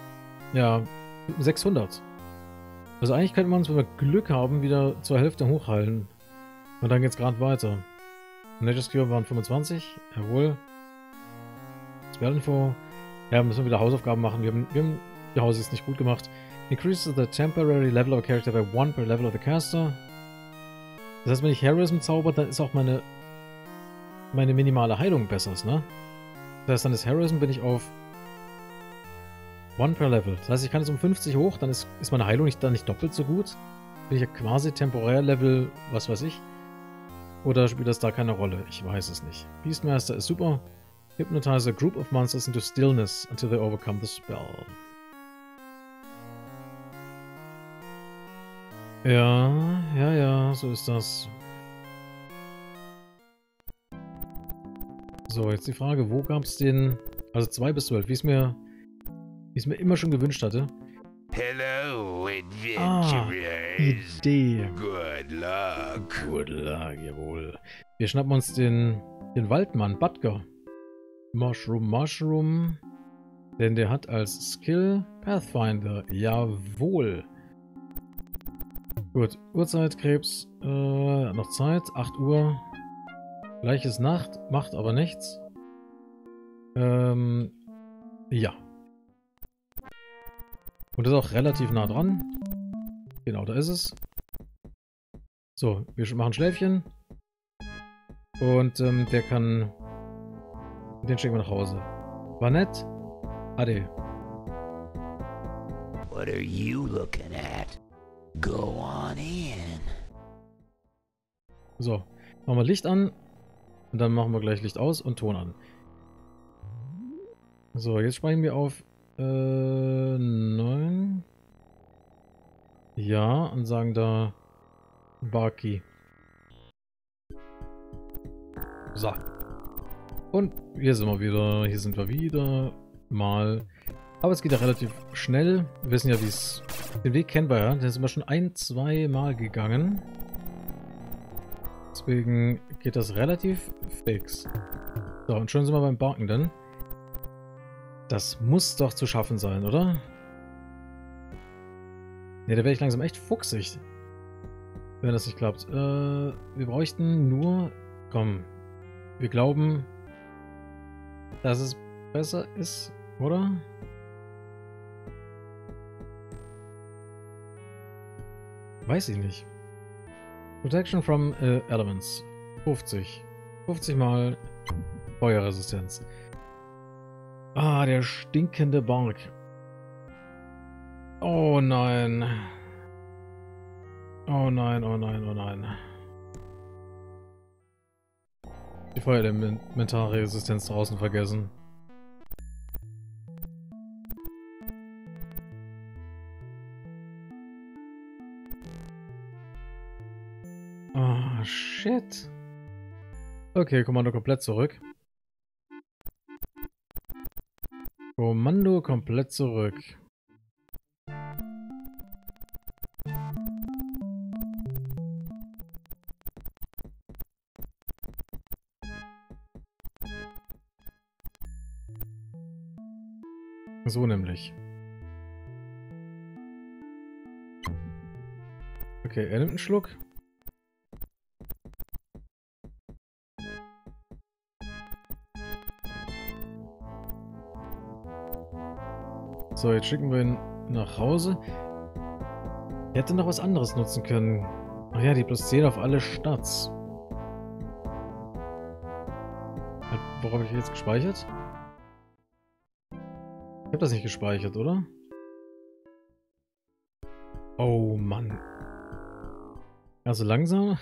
ja, 600. Also eigentlich könnte man uns, wenn wir Glück haben, wieder zur Hälfte hochheilen. Und dann geht's gerade weiter. Nature's Cure waren 25, jawohl. Spellinfo. Ja, müssen wir wieder Hausaufgaben machen. Wir haben, wir haben die Hausaufgaben nicht gut gemacht. Increases the temporary level of a character by one per level of the caster. Das heißt, wenn ich Heroism zauber, dann ist auch meine meine minimale Heilung besser, ne? Das heißt, dann ist Heroism bin ich auf One per Level. Das heißt, ich kann jetzt um 50 hoch, dann ist, ist meine Heilung nicht, dann nicht doppelt so gut. Bin ich ja quasi temporär Level, was weiß ich. Oder spielt das da keine Rolle? Ich weiß es nicht. Beastmaster ist super. Hypnotize a group of monsters into stillness until they overcome the spell. Ja, ja, ja, so ist das. So, jetzt die Frage, wo gab es den... Also 2 bis 12, wie es mir, wie es mir immer schon gewünscht hatte. Hello, Ah, adventurers. Idee. Good luck. Good luck, jawohl. Wir schnappen uns den, den Waldmann, Butker. Mushroom, Mushroom. Denn der hat als Skill Pathfinder. Jawohl. Gut, Uhrzeit, Krebs. Äh, noch Zeit, 8 Uhr. Gleiches Nacht, macht aber nichts. Ähm, ja. Und ist auch relativ nah dran. Genau, da ist es. So, wir machen Schläfchen. Und ähm, der kann... Den schicken wir nach Hause. War nett. Ade. What are you looking at? Go on in. So, machen wir Licht an. Und dann machen wir gleich Licht aus und Ton an. So, jetzt speichern wir auf äh, 9. Ja, und sagen da Barky. So. Und hier sind wir wieder. Hier sind wir wieder mal. Aber es geht ja relativ schnell. Wir wissen ja, wie es... Den Weg kennen wir ja. Den sind wir schon ein, zwei Mal gegangen. Deswegen geht das relativ fix. So, und schon sind wir beim Barken dann. Das muss doch zu schaffen sein, oder? Ne, da werde ich langsam echt fuchsig. Wenn das nicht klappt. Äh, wir bräuchten nur... Komm. Wir glauben, dass es besser ist, oder? Weiß ich nicht. Protection from äh, Elements. 50. 50 mal Feuerresistenz. Ah, der stinkende Bark. Oh nein. Oh nein, oh nein, oh nein. Die feuerelementare Resistenz draußen vergessen. Oh, shit. Okay, Kommando komplett zurück. Kommando komplett zurück. So nämlich. Okay, er nimmt einen Schluck. So, jetzt schicken wir ihn nach Hause. Er hätte noch was anderes nutzen können. Ach ja, die plus 10 auf alle Stats. Worauf habe ich jetzt gespeichert? Habe das nicht gespeichert, oder? Oh Mann. Also langsam.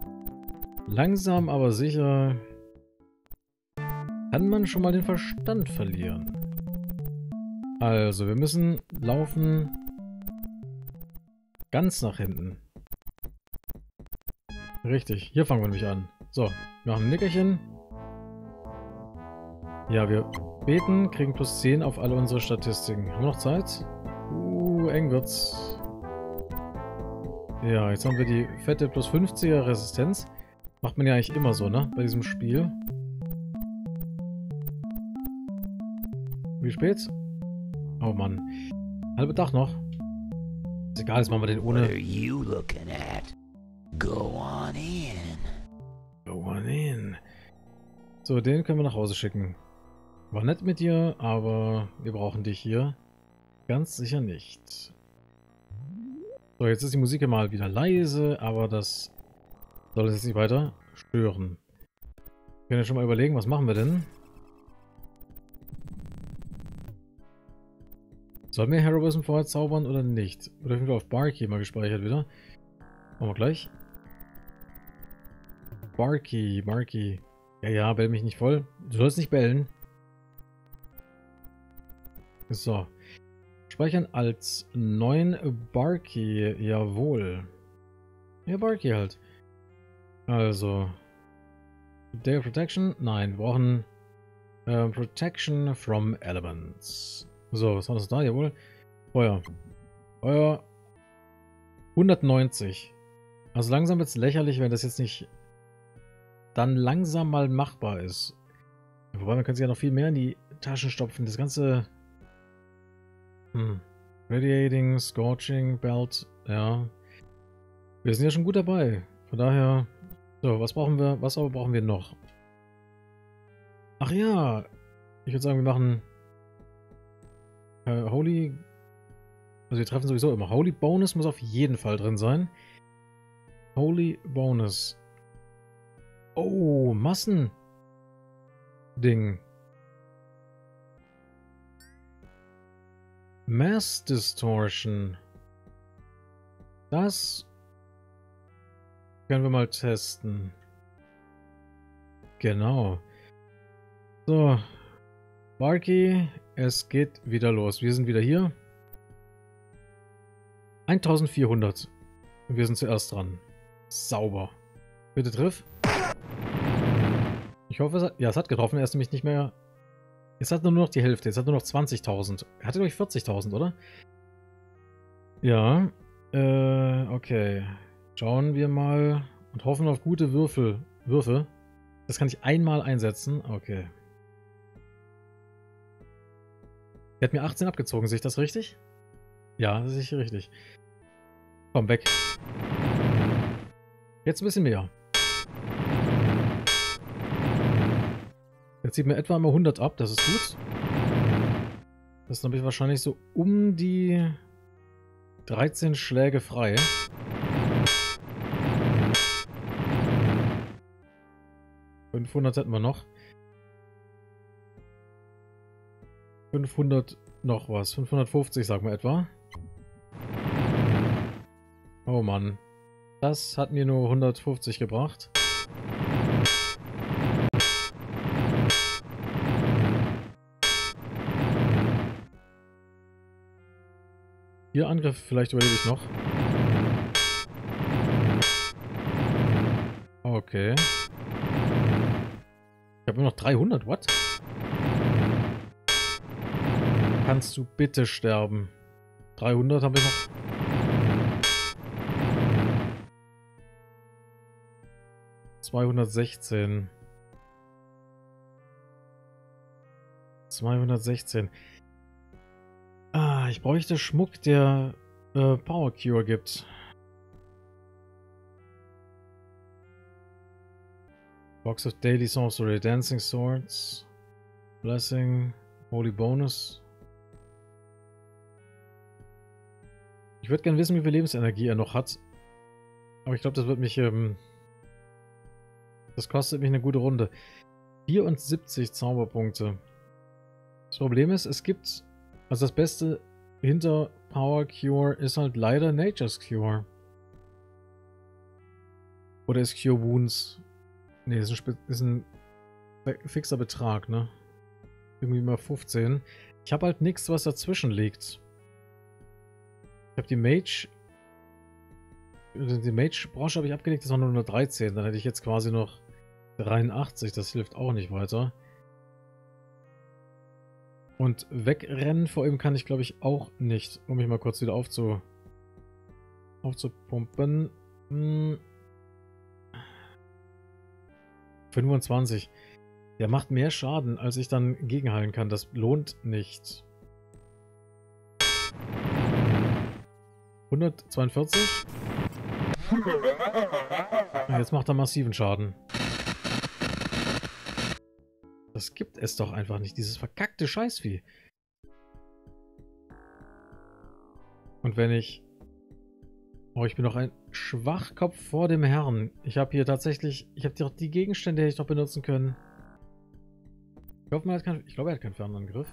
langsam, aber sicher. Kann man schon mal den Verstand verlieren. Also, wir müssen laufen ganz nach hinten. Richtig, hier fangen wir nämlich an. So, wir machen ein Nickerchen. Ja, wir beten, kriegen plus 10 auf alle unsere Statistiken. Haben wir noch Zeit? Uh, eng wird's. Ja, jetzt haben wir die fette plus 50er Resistenz. Macht man ja eigentlich immer so, ne? Bei diesem Spiel. Wie spät? Oh Mann. Halbe Tag noch. Ist egal, jetzt machen wir den What are ohne. you looking at? Go on in. Go on in. So, den können wir nach Hause schicken. War nett mit dir, aber wir brauchen dich hier. Ganz sicher nicht. So, jetzt ist die Musik mal wieder leise, aber das soll uns jetzt nicht weiter stören. Wir können ja schon mal überlegen, was machen wir denn? Sollen wir Heroism vorher zaubern oder nicht? Oder sind wir auf Barkey mal gespeichert wieder? Machen wir gleich. Barkey, Barkey. Ja, ja, bell mich nicht voll. Du sollst nicht bellen. So. Speichern als 9 Barkey. Jawohl. Ja, Barkey halt. Also. Day of Protection? Nein, wir brauchen äh, Protection from Elements. So, was war das da? Jawohl. Feuer. Feuer. 190. Also langsam wird es lächerlich, wenn das jetzt nicht dann langsam mal machbar ist. Wobei, man könnte sich ja noch viel mehr in die Taschen stopfen. Das ganze... Hm. Radiating, Scorching, Belt, ja. Wir sind ja schon gut dabei. Von daher... So, was brauchen wir? Was aber brauchen wir noch? Ach ja. Ich würde sagen, wir machen... Äh, Holy... Also wir treffen sowieso immer. Holy Bonus muss auf jeden Fall drin sein. Holy Bonus. Oh, Massen. Ding. Mass Distortion. Das können wir mal testen. Genau. So. Barky, es geht wieder los. Wir sind wieder hier. 1400. Und wir sind zuerst dran. Sauber. Bitte triff. Ich hoffe, es hat, ja, es hat getroffen. Er ist nämlich nicht mehr... Jetzt hat er nur noch die Hälfte. Jetzt hat er nur noch 20.000. Er hatte, glaube ich, 40.000, oder? Ja. Äh, okay. Schauen wir mal und hoffen auf gute Würfel. Würfe. Das kann ich einmal einsetzen. Okay. Er hat mir 18 abgezogen. Sehe ich das richtig? Ja, das ist richtig. Komm, weg. Jetzt ein bisschen mehr. Jetzt zieht mir etwa immer 100 ab, das ist gut. Das habe ich wahrscheinlich so um die 13 Schläge frei. ...500 hätten wir noch. 500 noch was. 550 sagen wir etwa. Oh Mann. Das hat mir nur 150 gebracht. Ihr Angriff vielleicht überlebe ich noch. Okay. Ich habe nur noch 300, what? Kannst du bitte sterben? 300 habe ich noch. Zweihundertsechzehn. Zweihundertsechzehn. Ah, ich bräuchte Schmuck, der äh, Power Cure gibt. Box of Daily Sorcery, Dancing Swords, Blessing, Holy Bonus. Ich würde gerne wissen, wie viel Lebensenergie er noch hat. Aber ich glaube, das wird mich... Ähm, das kostet mich eine gute Runde. 74 Zauberpunkte. Das Problem ist, es gibt... Also das Beste hinter Power Cure ist halt leider Nature's Cure. Oder ist Cure Wounds... Ne, ist ist ein fixer Betrag, ne? Irgendwie mal 15. Ich habe halt nichts, was dazwischen liegt. Ich habe die Mage... Die Mage-Branche habe ich abgelegt, das waren nur 113. Dann hätte ich jetzt quasi noch 83. Das hilft auch nicht weiter. Und wegrennen vor ihm kann ich, glaube ich, auch nicht. Um mich mal kurz wieder aufzu... aufzupumpen. Hm. 25. Der macht mehr Schaden, als ich dann gegenhalten kann. Das lohnt nicht. 142. Jetzt macht er massiven Schaden. Das gibt es doch einfach nicht, dieses verkackte Scheißvieh. Und wenn ich... Oh, ich bin doch ein Schwachkopf vor dem Herrn. Ich habe hier tatsächlich... Ich habe doch die Gegenstände, die ich noch benutzen können. Ich, ich glaube, er hat keinen Fernangriff.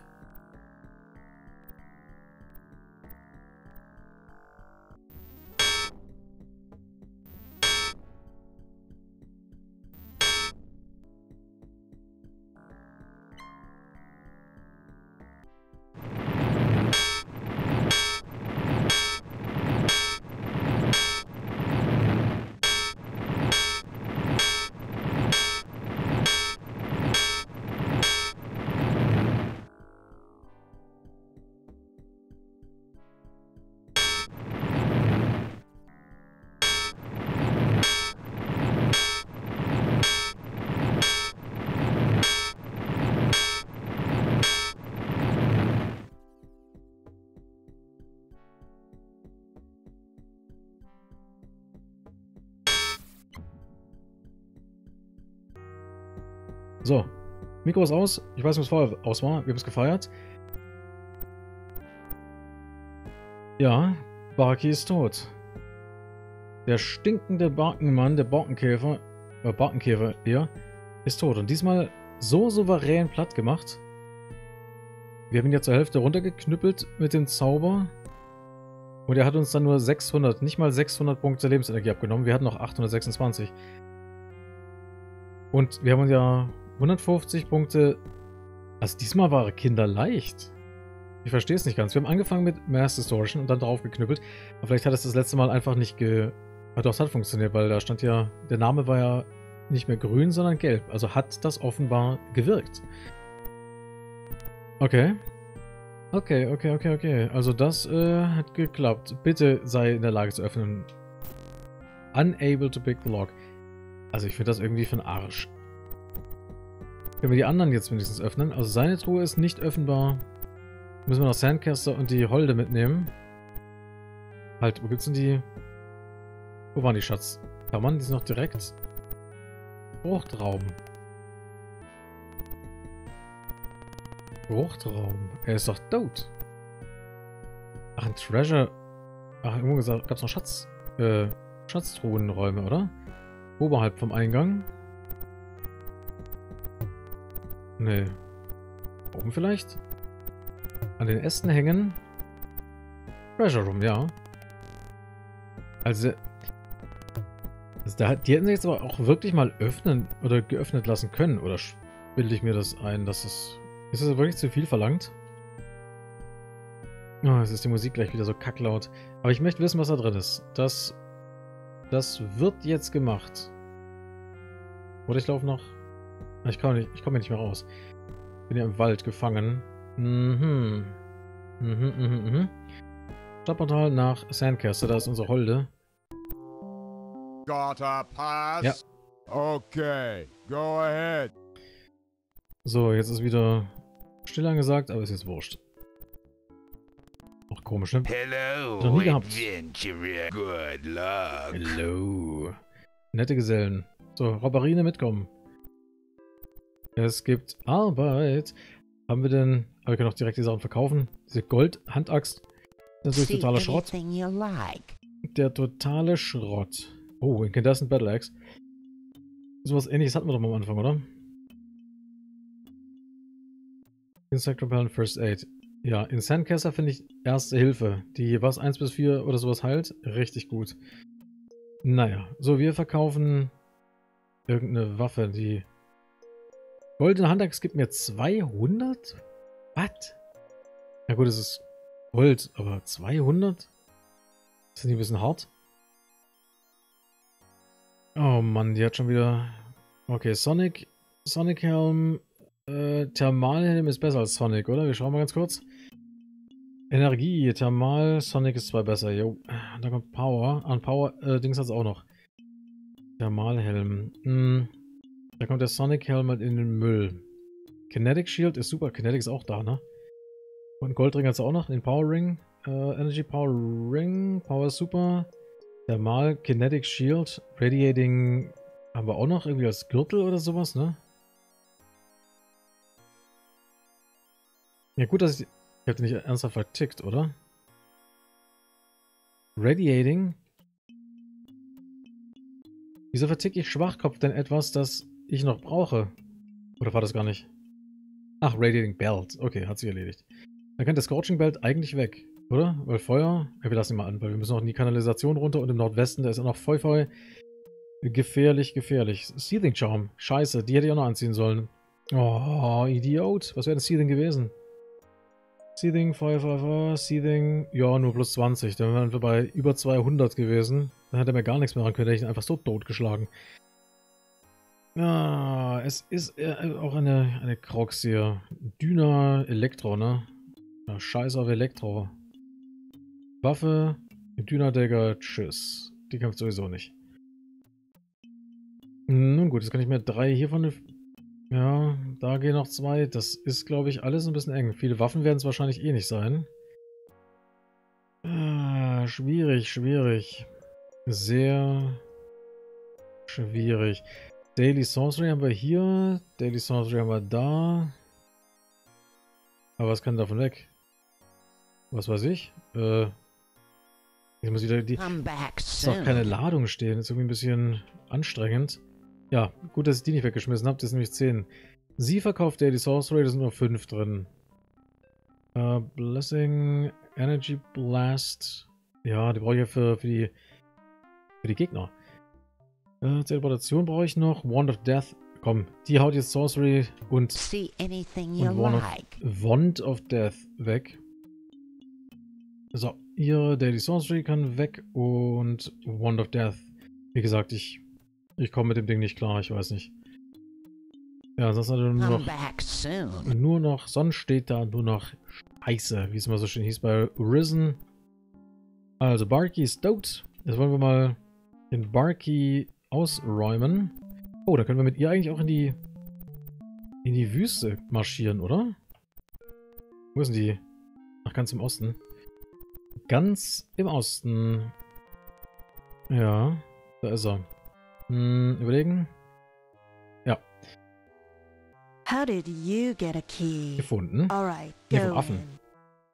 Mikro ist aus. Ich weiß nicht, was vorher aus war. Wir haben es gefeiert. Ja, Barky ist tot. Der stinkende Barkenmann, der Borkenkäfer, äh, Barkenkäfer eher, ist tot. Und diesmal so souverän platt gemacht. Wir haben ihn ja zur Hälfte runtergeknüppelt mit dem Zauber. Und er hat uns dann nur 600, nicht mal 600 Punkte Lebensenergie abgenommen. Wir hatten noch 826. Und wir haben uns ja 150 Punkte. Also diesmal war Kinder leicht. Ich verstehe es nicht ganz. Wir haben angefangen mit Mass Distortion und dann drauf geknüppelt. Aber vielleicht hat es das letzte Mal einfach nicht ge... Ja, doch, es hat funktioniert, weil da stand ja... Der Name war ja nicht mehr grün, sondern gelb. Also hat das offenbar gewirkt. Okay. Okay, okay, okay, okay. Also das äh, hat geklappt. Bitte sei in der Lage zu öffnen. Unable to pick the lock. Also ich finde das irgendwie für einen Arsch. Können wir die anderen jetzt wenigstens öffnen? Also seine Truhe ist nicht öffnbar. Müssen wir noch Sandcaster und die Holde mitnehmen. Halt, wo gibt's denn die? Wo waren die Schatzkammern? Die sind noch direkt. Fruchtraum. Fruchtraum. Er ist doch tot. Ach, ein Treasure. Ach, irgendwo gesagt, gab's noch Schatz. Äh, Schatztruhenräume, oder? Oberhalb vom Eingang. Nee. Oben vielleicht? An den Ästen hängen? Treasure Room, ja. Also, also da, die hätten sie jetzt aber auch wirklich mal öffnen oder geöffnet lassen können. Oder bilde ich mir das ein, dass es... Ist das wirklich zu viel verlangt? Oh, jetzt ist die Musik gleich wieder so kacklaut. Aber ich möchte wissen, was da drin ist. Das, das wird jetzt gemacht. Oder ich laufe noch... Ich komme nicht, ich komme nicht mehr raus. Bin ja im Wald gefangen. Mhm. Mhm, mhm, mhm. Stadtportal nach Sandcaster, da ist unsere Holde. Gotta pass? Ja. Okay, go ahead. So, jetzt ist wieder still angesagt, aber ist jetzt wurscht. Auch komisch, ne? Hello, Noch nie gehabt. adventurer. Good luck. Hello. Nette Gesellen. So, Robberine mitkommen. Es gibt Arbeit. Haben wir denn... Aber wir können auch direkt die Sachen verkaufen. Diese Gold-Handaxt. Das ist See totaler Schrott. Der totale Schrott. Oh, Incandescent Battle Axe. Sowas ähnliches hatten wir doch mal am Anfang, oder? Insect Repellent First Aid. Ja, in Sandcaster finde ich Erste Hilfe. Die was 1 bis 4 oder sowas heilt. Richtig gut. Naja, so wir verkaufen irgendeine Waffe, die... Goldene Handaxe gibt mir 200? Was? Na gut, es ist Gold, aber 200? Ist das nicht ein bisschen hart? Oh Mann, die hat schon wieder... Okay, Sonic... Sonic Helm... Äh, Thermalhelm ist besser als Sonic, oder? Wir schauen mal ganz kurz. Energie, Thermal, Sonic ist zwar besser, jo. Da kommt Power. An Power, äh, Dings hat's auch noch. Thermalhelm. Hm. Da kommt der Sonic Helm halt in den Müll. Kinetic Shield ist super. Kinetic ist auch da, ne? Und Goldring hat's auch noch. Den Power Ring. Äh, Energy Power Ring. Power super. Thermal, Kinetic Shield. Radiating haben wir auch noch irgendwie als Gürtel oder sowas, ne? Ja gut, dass ich... Ich hab den nicht ernsthaft vertickt, oder? Radiating. Wieso verticke ich Schwachkopf denn etwas, das ich noch brauche? Oder war das gar nicht? Ach, Radiating Belt. Okay, hat sich erledigt. Dann kann der Scorching Belt eigentlich weg, oder? Weil Feuer... Ja, wir lassen ihn mal an, weil wir müssen noch in die Kanalisation runter und im Nordwesten, da ist ja noch Feu Feu. Gefährlich, gefährlich. Seething Charm. Scheiße, die hätte ich auch noch anziehen sollen. Oh, Idiot. Was wäre denn Seething gewesen? Seething, Feuer, Feuer, Feuer, Seething. Ja, nur plus 20. Dann wären wir bei über 200 gewesen. Dann hätte er mir gar nichts mehr ran können. Hätte ich ihn einfach so totgeschlagen. Ah, es ist äh, auch eine, eine Crocs hier. Dyna Elektro, ne? Ja, scheiß auf Elektro. Waffe, Dyna Dagger, tschüss. Die kämpft sowieso nicht. Nun gut, jetzt kann ich mir drei hiervon. Ja, da gehen noch zwei. Das ist, glaube ich, alles ein bisschen eng. Viele Waffen werden es wahrscheinlich eh nicht sein. Ah, schwierig, schwierig. Sehr schwierig. Daily Sorcery haben wir hier. Daily Sorcery haben wir da. Aber was kann davon weg? Was weiß ich? Äh. Jetzt muss wieder die. Ist soon. keine Ladung stehen. Ist irgendwie ein bisschen anstrengend. Ja, gut, dass ich die nicht weggeschmissen habe. Das sind nämlich 10. Sie verkauft Daily Sorcery, da sind nur 5 drin. Äh, Blessing, Energy Blast. Ja, die brauche ich ja für, für, die, für die Gegner. Äh, Teleportation brauche ich noch. Wand of Death. Komm, die haut jetzt Sorcery und See anything you und Wand of, like. Wand of Death weg. So, ihre Daily Sorcery kann weg und Wand of Death. Wie gesagt, ich, ich komme mit dem Ding nicht klar, ich weiß nicht. Ja, sonst hat er nur noch, nur noch, sonst steht da nur noch Scheiße, wie es mal so schön hieß bei Risen. Also, Barky ist tot. Jetzt wollen wir mal den Barky ausräumen. Oh, da können wir mit ihr eigentlich auch in die in die Wüste marschieren, oder? Wo denn die? Ach, ganz im Osten. Ganz im Osten. Ja, da ist er. Hm, überlegen. How did you get a key? Gefunden. All right, Nee, go vom Affen.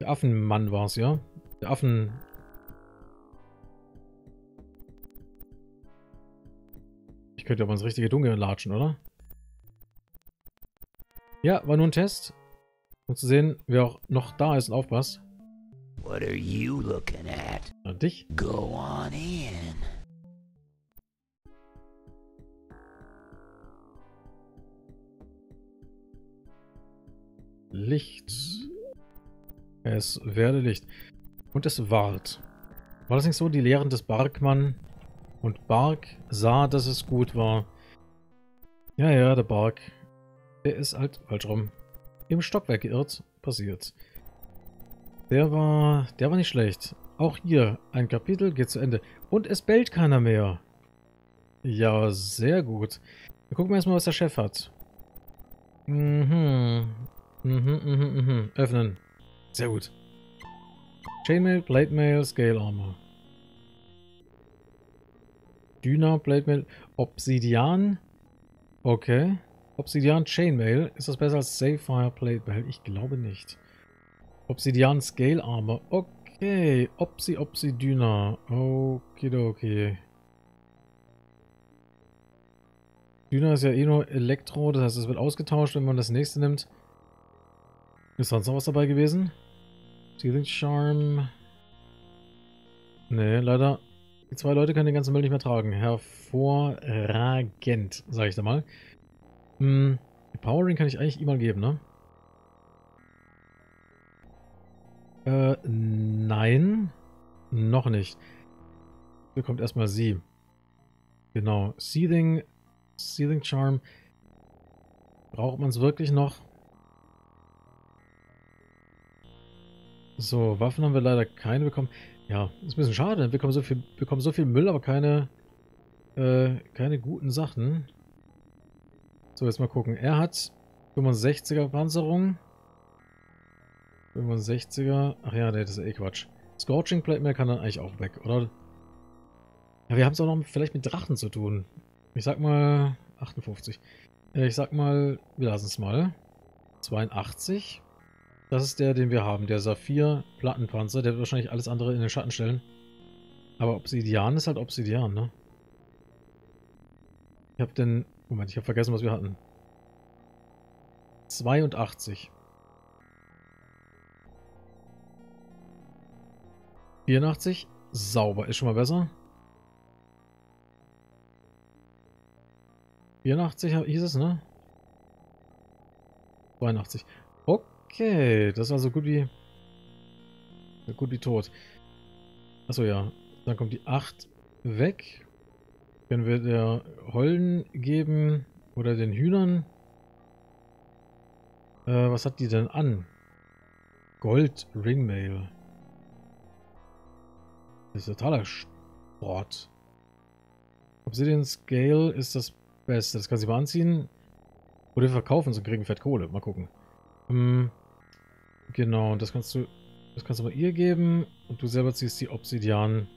Der Affenmann war es, ja? Der Affen... Ich könnte aber ins richtige Dunkel latschen, oder? Ja, war nur ein Test. Um zu sehen, wer auch noch da ist und aufpasst. What are you looking at? Na, dich? Go on in. Licht. Es werde Licht. Und es ward. War das nicht so, die Lehren des Barkmann? Und Bark sah, dass es gut war. Ja, ja, der Bark. Der ist halt falsch rum. Im Stockwerk geirrt. Passiert. Der war, der war nicht schlecht. Auch hier, ein Kapitel geht zu Ende. Und es bellt keiner mehr. Ja, sehr gut. Wir gucken erstmal, was der Chef hat. Mhm. Mhm, mhm, mhm. Öffnen. Sehr gut. Chainmail, Plate Mail, Scale Armor. Dyna, Plate Mail, Obsidian. Okay. Obsidian Chainmail. Ist das besser als Sapphire Plate Mail? Ich glaube nicht. Obsidian Scale Armor. Okay. Opsi, Opsi, Dyna. Okidoki. Dyna ist ja eh nur Elektro, das heißt, es wird ausgetauscht, wenn man das nächste nimmt. Ist sonst noch was dabei gewesen? Stealing Charm. Nee, leider. Zwei Leute können den ganzen Müll nicht mehr tragen. Hervorragend, sage ich da mal. Hm, Powering kann ich eigentlich ihm mal geben, ne? Äh, nein. Noch nicht. Bekommt erstmal sie. Genau. Seething. Seething Charm. Braucht man es wirklich noch? So, Waffen haben wir leider keine bekommen. Ja, ist ein bisschen schade. Wir bekommen so viel, bekommen so viel Müll, aber keine, äh, keine guten Sachen. So, jetzt mal gucken. Er hat 65er Panzerung. 65er. Ach ja, nee, das ist eh Quatsch. Scorching Plate Mail kann dann eigentlich auch weg, oder? Ja, wir haben es auch noch vielleicht mit Drachen zu tun. Ich sag mal 58. Äh, ich sag mal, wir lassen es mal. 82. Das ist der, den wir haben. Der Saphir-Plattenpanzer. Der wird wahrscheinlich alles andere in den Schatten stellen. Aber Obsidian ist halt Obsidian, ne? Ich hab den... Moment, ich habe vergessen, was wir hatten. 82. 84. Sauber. Ist schon mal besser. 84 hieß es, ne? 82. Okay, das war so gut wie... So gut wie tot. Achso, ja. Dann kommt die 8 weg. Können wir der Hollen geben oder den Hühnern. Äh, was hat die denn an? Gold Ringmail. Das ist totaler Sport. Obsidian Scale ist das Beste. Das kann sie mal anziehen. Oder wir verkaufen und kriegen Fett Kohle. Mal gucken. Ähm, genau, das kannst du. Das kannst du mal ihr geben. Und du selber ziehst die Obsidian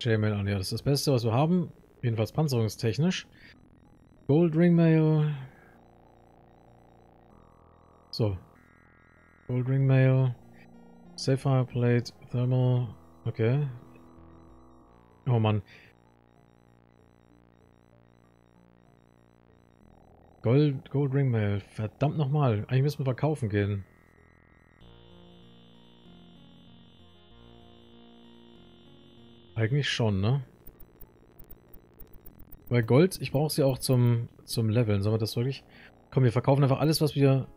J-Mail an. Ja, das ist das Beste, was wir haben. Jedenfalls panzerungstechnisch. Gold Ringmail. So. Gold Ringmail. Sapphire Plate. Thermal. Okay. Oh Mann. Gold, Gold Ringmail. Verdammt nochmal. Eigentlich müssen wir verkaufen gehen. Eigentlich schon, ne? Weil Gold, ich brauche sie auch zum, zum Leveln. Sollen wir das wirklich... Komm, wir verkaufen einfach alles, was wir,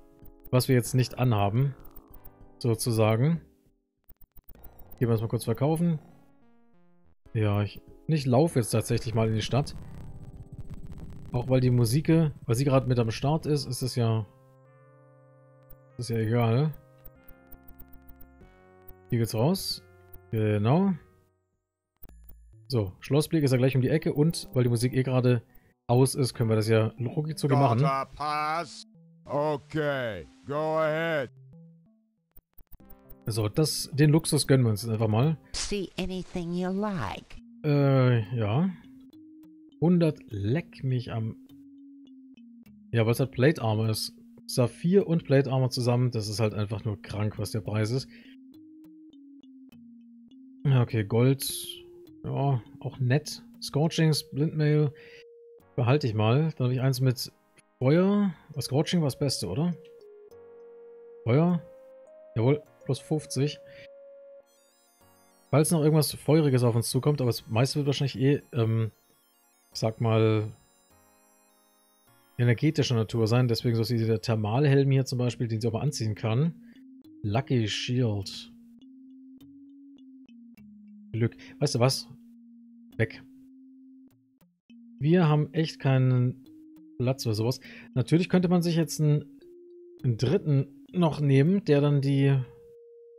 was wir jetzt nicht anhaben. Sozusagen. Gehen wir das mal kurz verkaufen. Ja, ich, ich laufe jetzt tatsächlich mal in die Stadt. Auch weil die Musik, weil sie gerade mit am Start ist, ist es ja... Ist ja egal. Hier geht's raus. Genau. So, Schlossblick ist ja gleich um die Ecke und weil die Musik eh gerade aus ist, können wir das ja ruckzuck machen. Pass. Okay, go ahead. So, das, den Luxus gönnen wir uns jetzt einfach mal. See anything you like. Äh, ja. 100 leck mich am... Ja, weil es halt Plate Armor ist. Saphir und Plate Armor zusammen, das ist halt einfach nur krank, was der Preis ist. Okay, Gold. Ja, auch nett. Scorchings, Blindmail. Behalte ich mal. Dann habe ich eins mit Feuer. Das Scorching war das Beste, oder? Feuer. Jawohl, plus 50. Falls noch irgendwas Feuriges auf uns zukommt, aber das meiste wird wahrscheinlich eh, ähm, ich sag mal, energetischer Natur sein. Deswegen so dieser Thermalhelm hier zum Beispiel, den sie mal anziehen kann. Lucky Shield. Glück. Weißt du was? Weg. Wir haben echt keinen Platz oder sowas. Natürlich könnte man sich jetzt einen, einen dritten noch nehmen, der dann die,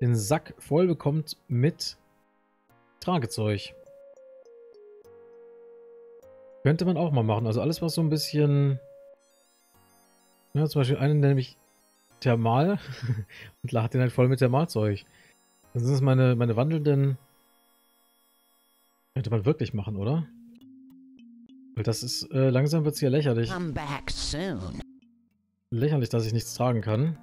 den Sack voll bekommt mit Tragezeug. Könnte man auch mal machen. Also alles, was so ein bisschen... Ja, zum Beispiel einen nenne ich Thermal und lade den halt voll mit Thermalzeug. Dann sind es meine, meine wandelnden... Könnte man wirklich machen, oder? Weil das ist... Äh, langsam wird es hier lächerlich. Come back soon. Lächerlich, dass ich nichts tragen kann.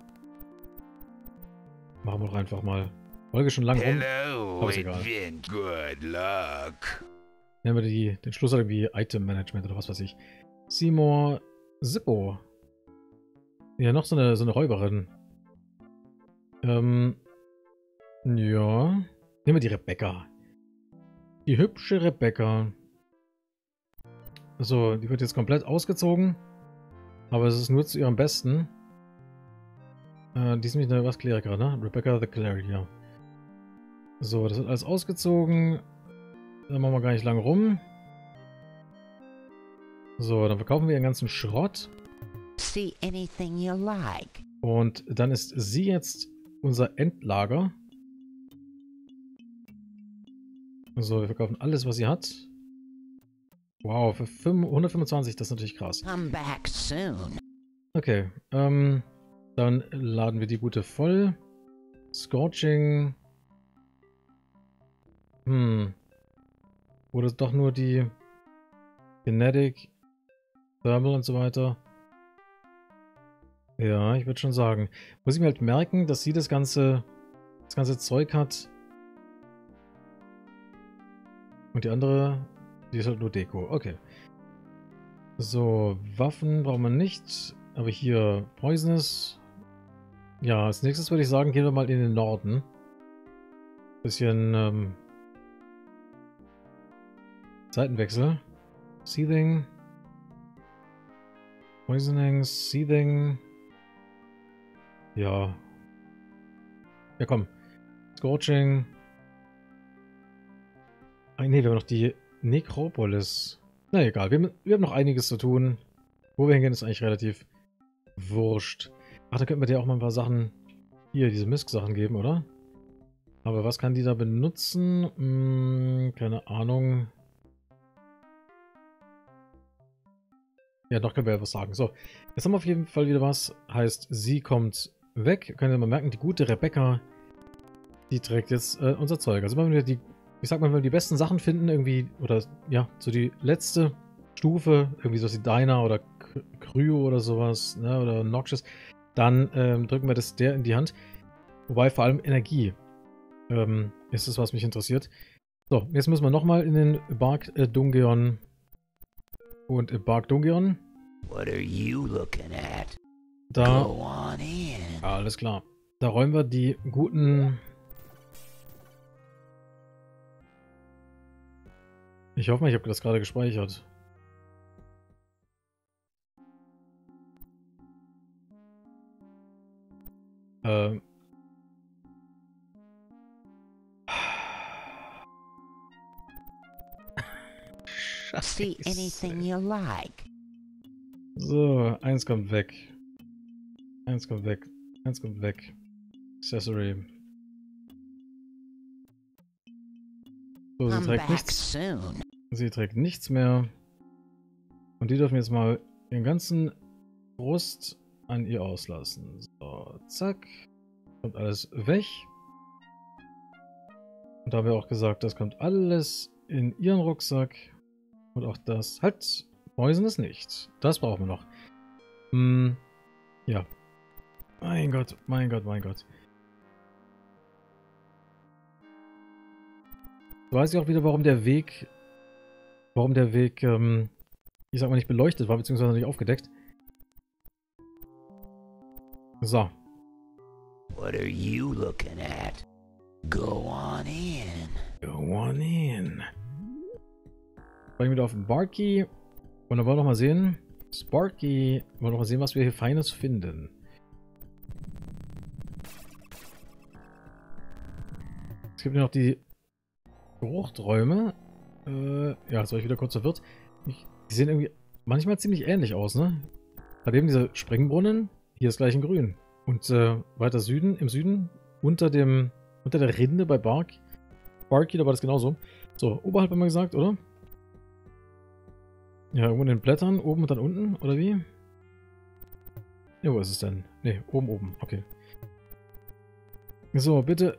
Machen wir doch einfach mal. Folge schon lang rum. Hello, Aber ist egal. Good luck. Nennen wir die, den Schluss irgendwie Item Management oder was weiß ich. Seymour Zippo. Ja, noch so eine, so eine Räuberin. Ähm. Ja. Nehmen wir die Rebecca. Die hübsche Rebecca. So, die wird jetzt komplett ausgezogen. Aber es ist nur zu ihrem Besten. Äh, die ist nämlich eine was Klerikerin, ne? Rebecca the Cleric, ja. So, das wird alles ausgezogen. Da machen wir gar nicht lange rum. So, dann verkaufen wir den ganzen Schrott. Und dann ist sie jetzt unser Endlager. So, wir verkaufen alles, was sie hat. Wow, für 5 125, das ist natürlich krass. Okay, ähm, dann laden wir die gute voll. Scorching. Hm. Oder doch nur die Kinetic, Thermal und so weiter. Ja, ich würde schon sagen. Muss ich mir halt merken, dass sie das ganze, das ganze Zeug hat. Und die andere, die ist halt nur Deko. Okay. So, Waffen brauchen wir nicht. Aber hier Poisonous. Ja, als nächstes würde ich sagen, gehen wir mal in den Norden. Bisschen ähm, Seitenwechsel. Seething. Poisoning, Seething. Ja. Ja, komm. Scorching. Ah, ne, wir haben noch die Necropolis. Na egal, wir, haben- wir haben noch einiges zu tun. Wo wir hingehen, ist eigentlich relativ wurscht. Ach, da könnten wir dir auch mal ein paar Sachen, hier, diese Misk-Sachen geben, oder? Aber was kann die da benutzen? Hm, keine Ahnung. Ja, noch können wir ja was sagen. So, jetzt haben wir auf jeden Fall wieder was. Heißt, sie kommt weg. Können wir mal merken, die gute Rebecca, die trägt jetzt äh, unser Zeug. Also wenn wir die, ich sag mal, wenn wir die besten Sachen finden, irgendwie, oder ja, so die letzte Stufe, irgendwie so wie Diner oder Kryo oder sowas, ne, oder Noxious, dann ähm, drücken wir das der in die Hand. Wobei vor allem Energie ähm, ist es, was mich interessiert. So, jetzt müssen wir nochmal in den Bark äh, Dungeon. Und im Bark Dungeon, What are you looking at? da. Alles klar. Da räumen wir die guten. Ich hoffe mal, ich habe das gerade gespeichert. Ähm. See anything you like. So, eins kommt weg. Eins kommt weg. Eins kommt weg. Accessory. So, sie trägt nichts. Sie trägt nichts mehr. Und die dürfen jetzt mal den ganzen Brust an ihr auslassen. So, zack. Kommt alles weg. Und da haben wir auch gesagt, das kommt alles in ihren Rucksack. Und auch das. Halt, Poison ist nicht. Das brauchen wir noch. Hm, ja. Mein Gott, mein Gott, mein Gott. Weiß ich auch wieder, warum der Weg, warum der Weg, ähm, ich sag mal nicht beleuchtet war, beziehungsweise nicht aufgedeckt. So, What are you looking at? Go on in. Go on in. Springen wieder auf Barky. Und dann wollen wir noch mal sehen. Sparky. Wollen wir noch mal sehen, was wir hier Feines finden. Es gibt ja noch die Fruchträume. Äh, ja, jetzt war ich wieder kurz verwirrt. Ich, die sehen irgendwie manchmal ziemlich ähnlich aus, ne? Daneben dieser Springbrunnen, hier ist gleich in grün. Und äh, weiter Süden, im Süden, unter dem, unter der Rinde bei Bark, Barky, da war das genauso. So, oberhalb haben wir gesagt, oder? Ja, irgendwo in den Blättern, oben und dann unten, oder wie? Ja, wo ist es denn? Ne, oben, oben, okay. So, bitte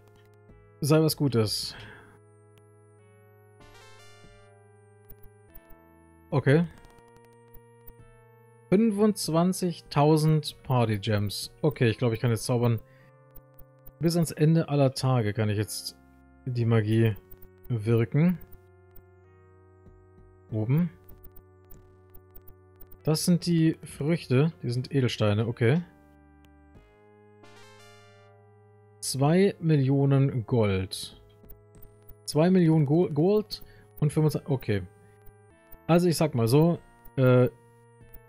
sei was Gutes. Okay. 25.000 Party Gems. Okay, ich glaube, ich kann jetzt zaubern. Bis ans Ende aller Tage kann ich jetzt die Magie wirken. Oben. Das sind die Früchte. Die sind Edelsteine, okay. 2 Millionen Gold. 2 Millionen Go Gold und 25... Okay. Also ich sag mal so, äh,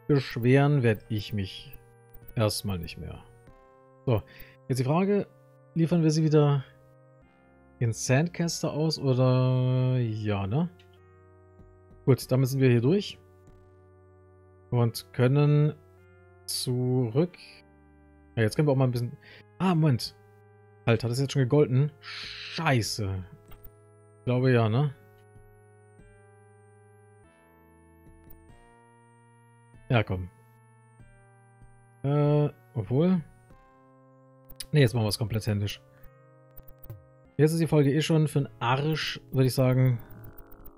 beschweren werde ich mich erstmal nicht mehr. So, jetzt die Frage, liefern wir sie wieder in Sandcaster aus oder ja, ne? Gut, damit sind wir hier durch. Und können zurück. Ja, jetzt können wir auch mal ein bisschen... Ah, Moment. Halt, hat es jetzt schon gegolten? Scheiße. Ich glaube ja, ne? Ja, komm. Äh, obwohl... Ne, jetzt machen wir es komplett händisch. Jetzt ist die Folge eh schon für den Arsch, würde ich sagen.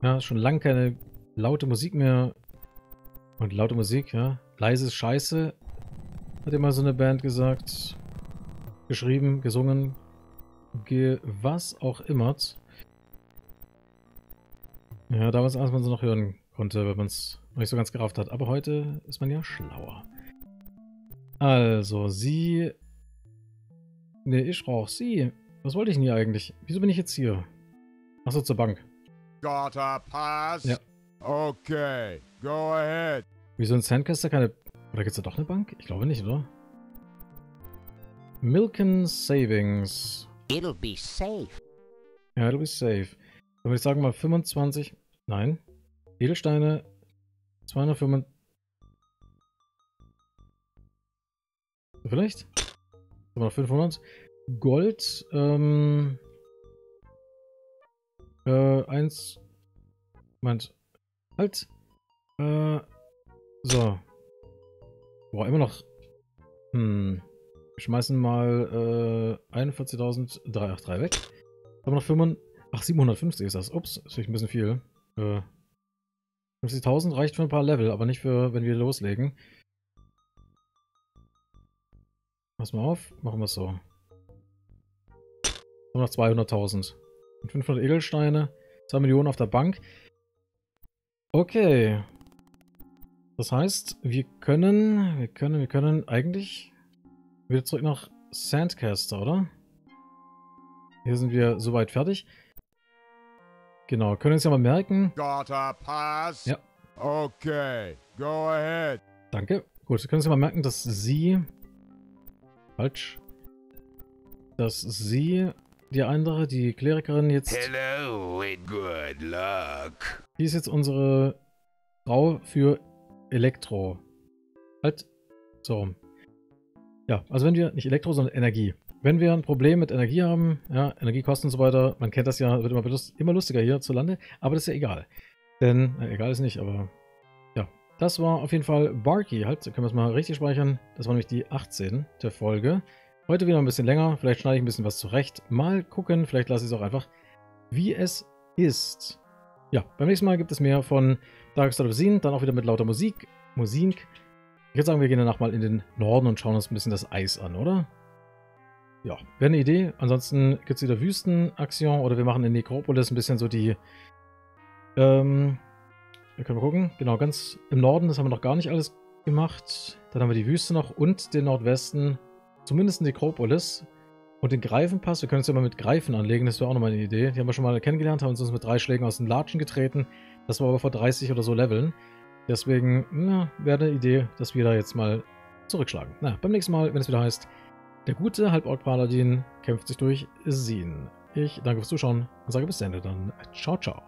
Ja, schon lange keine laute Musik mehr. Und laute Musik, ja. Leise scheiße. Hat immer so eine Band gesagt. Geschrieben, gesungen. Ge was auch immer. Ja, damals, als man es noch hören konnte, wenn man es nicht so ganz gerafft hat. Aber heute ist man ja schlauer. Also, sie... Ne, ich brauche sie. Was wollte ich denn hier eigentlich? Wieso bin ich jetzt hier? Achso, zur Bank. Got a pass? Ja. Okay, go ahead. Wieso in Sandcaster keine... Oder gibt es da doch eine Bank? Ich glaube nicht, oder? Milken Savings. It'll be safe. Ja, du bist safe. Dann würde ich sagen mal 25... Nein. Edelsteine 205. Vielleicht? Aber noch 500. Gold. Ähm. Äh, eins. Moment. Halt. Äh. So. Boah, immer noch. Hm. Wir schmeißen mal äh, 41.383 weg. Haben wir noch 500. Ach, 750 ist das. Ups, ist vielleicht ein bisschen viel. Äh. 50.000 reicht für ein paar Level, aber nicht für, wenn wir loslegen. Pass mal auf, machen wir es so. Nur noch 200.000. Und 500 Edelsteine, 2 Millionen auf der Bank. Okay. Das heißt, wir können, wir können, wir können eigentlich wieder zurück nach Sandcaster, oder? Hier sind wir soweit fertig. Genau, können uns ja mal merken. Got a pass? Ja. Okay, go ahead. Danke. Gut, wir können uns ja mal merken, dass sie... Falsch. Dass sie, die andere, die Klerikerin jetzt... Hello and good luck. Die ist jetzt unsere Frau für Elektro. Halt. So. Ja, also wenn wir, nicht Elektro, sondern Energie. Wenn wir ein Problem mit Energie haben, ja, Energiekosten und so weiter, man kennt das ja, wird immer, immer lustiger hier zu Lande, aber das ist ja egal. Denn, äh, egal ist nicht, aber ja. Das war auf jeden Fall Barky, halt, können wir es mal richtig speichern. Das war nämlich die 18. der Folge. Heute wieder ein bisschen länger, vielleicht schneide ich ein bisschen was zurecht. Mal gucken, vielleicht lasse ich es auch einfach, wie es ist. Ja, beim nächsten Mal gibt es mehr von Dark of Sin, dann auch wieder mit lauter Musik. Musik. Ich würde sagen, wir gehen danach mal in den Norden und schauen uns ein bisschen das Eis an, oder? ja, wäre eine Idee. Ansonsten gibt es wieder Wüstenaktion oder wir machen in Necropolis ein bisschen so die. Ähm, wir können gucken. Genau, ganz im Norden, das haben wir noch gar nicht alles gemacht. Dann haben wir die Wüste noch und den Nordwesten. Zumindest Necropolis. Und den Greifenpass, wir können es ja mal mit Greifen anlegen, das wäre auch nochmal eine Idee. Die haben wir schon mal kennengelernt, haben uns mit drei Schlägen aus den Latschen getreten. Das war aber vor 30 oder so Leveln. Deswegen wäre eine Idee, dass wir da jetzt mal zurückschlagen. Na, beim nächsten Mal, wenn es wieder heißt, der gute Halborg-Paladin kämpft sich durch Sin. Ich danke fürs Zuschauen und sage bis Ende dann. Ciao, ciao.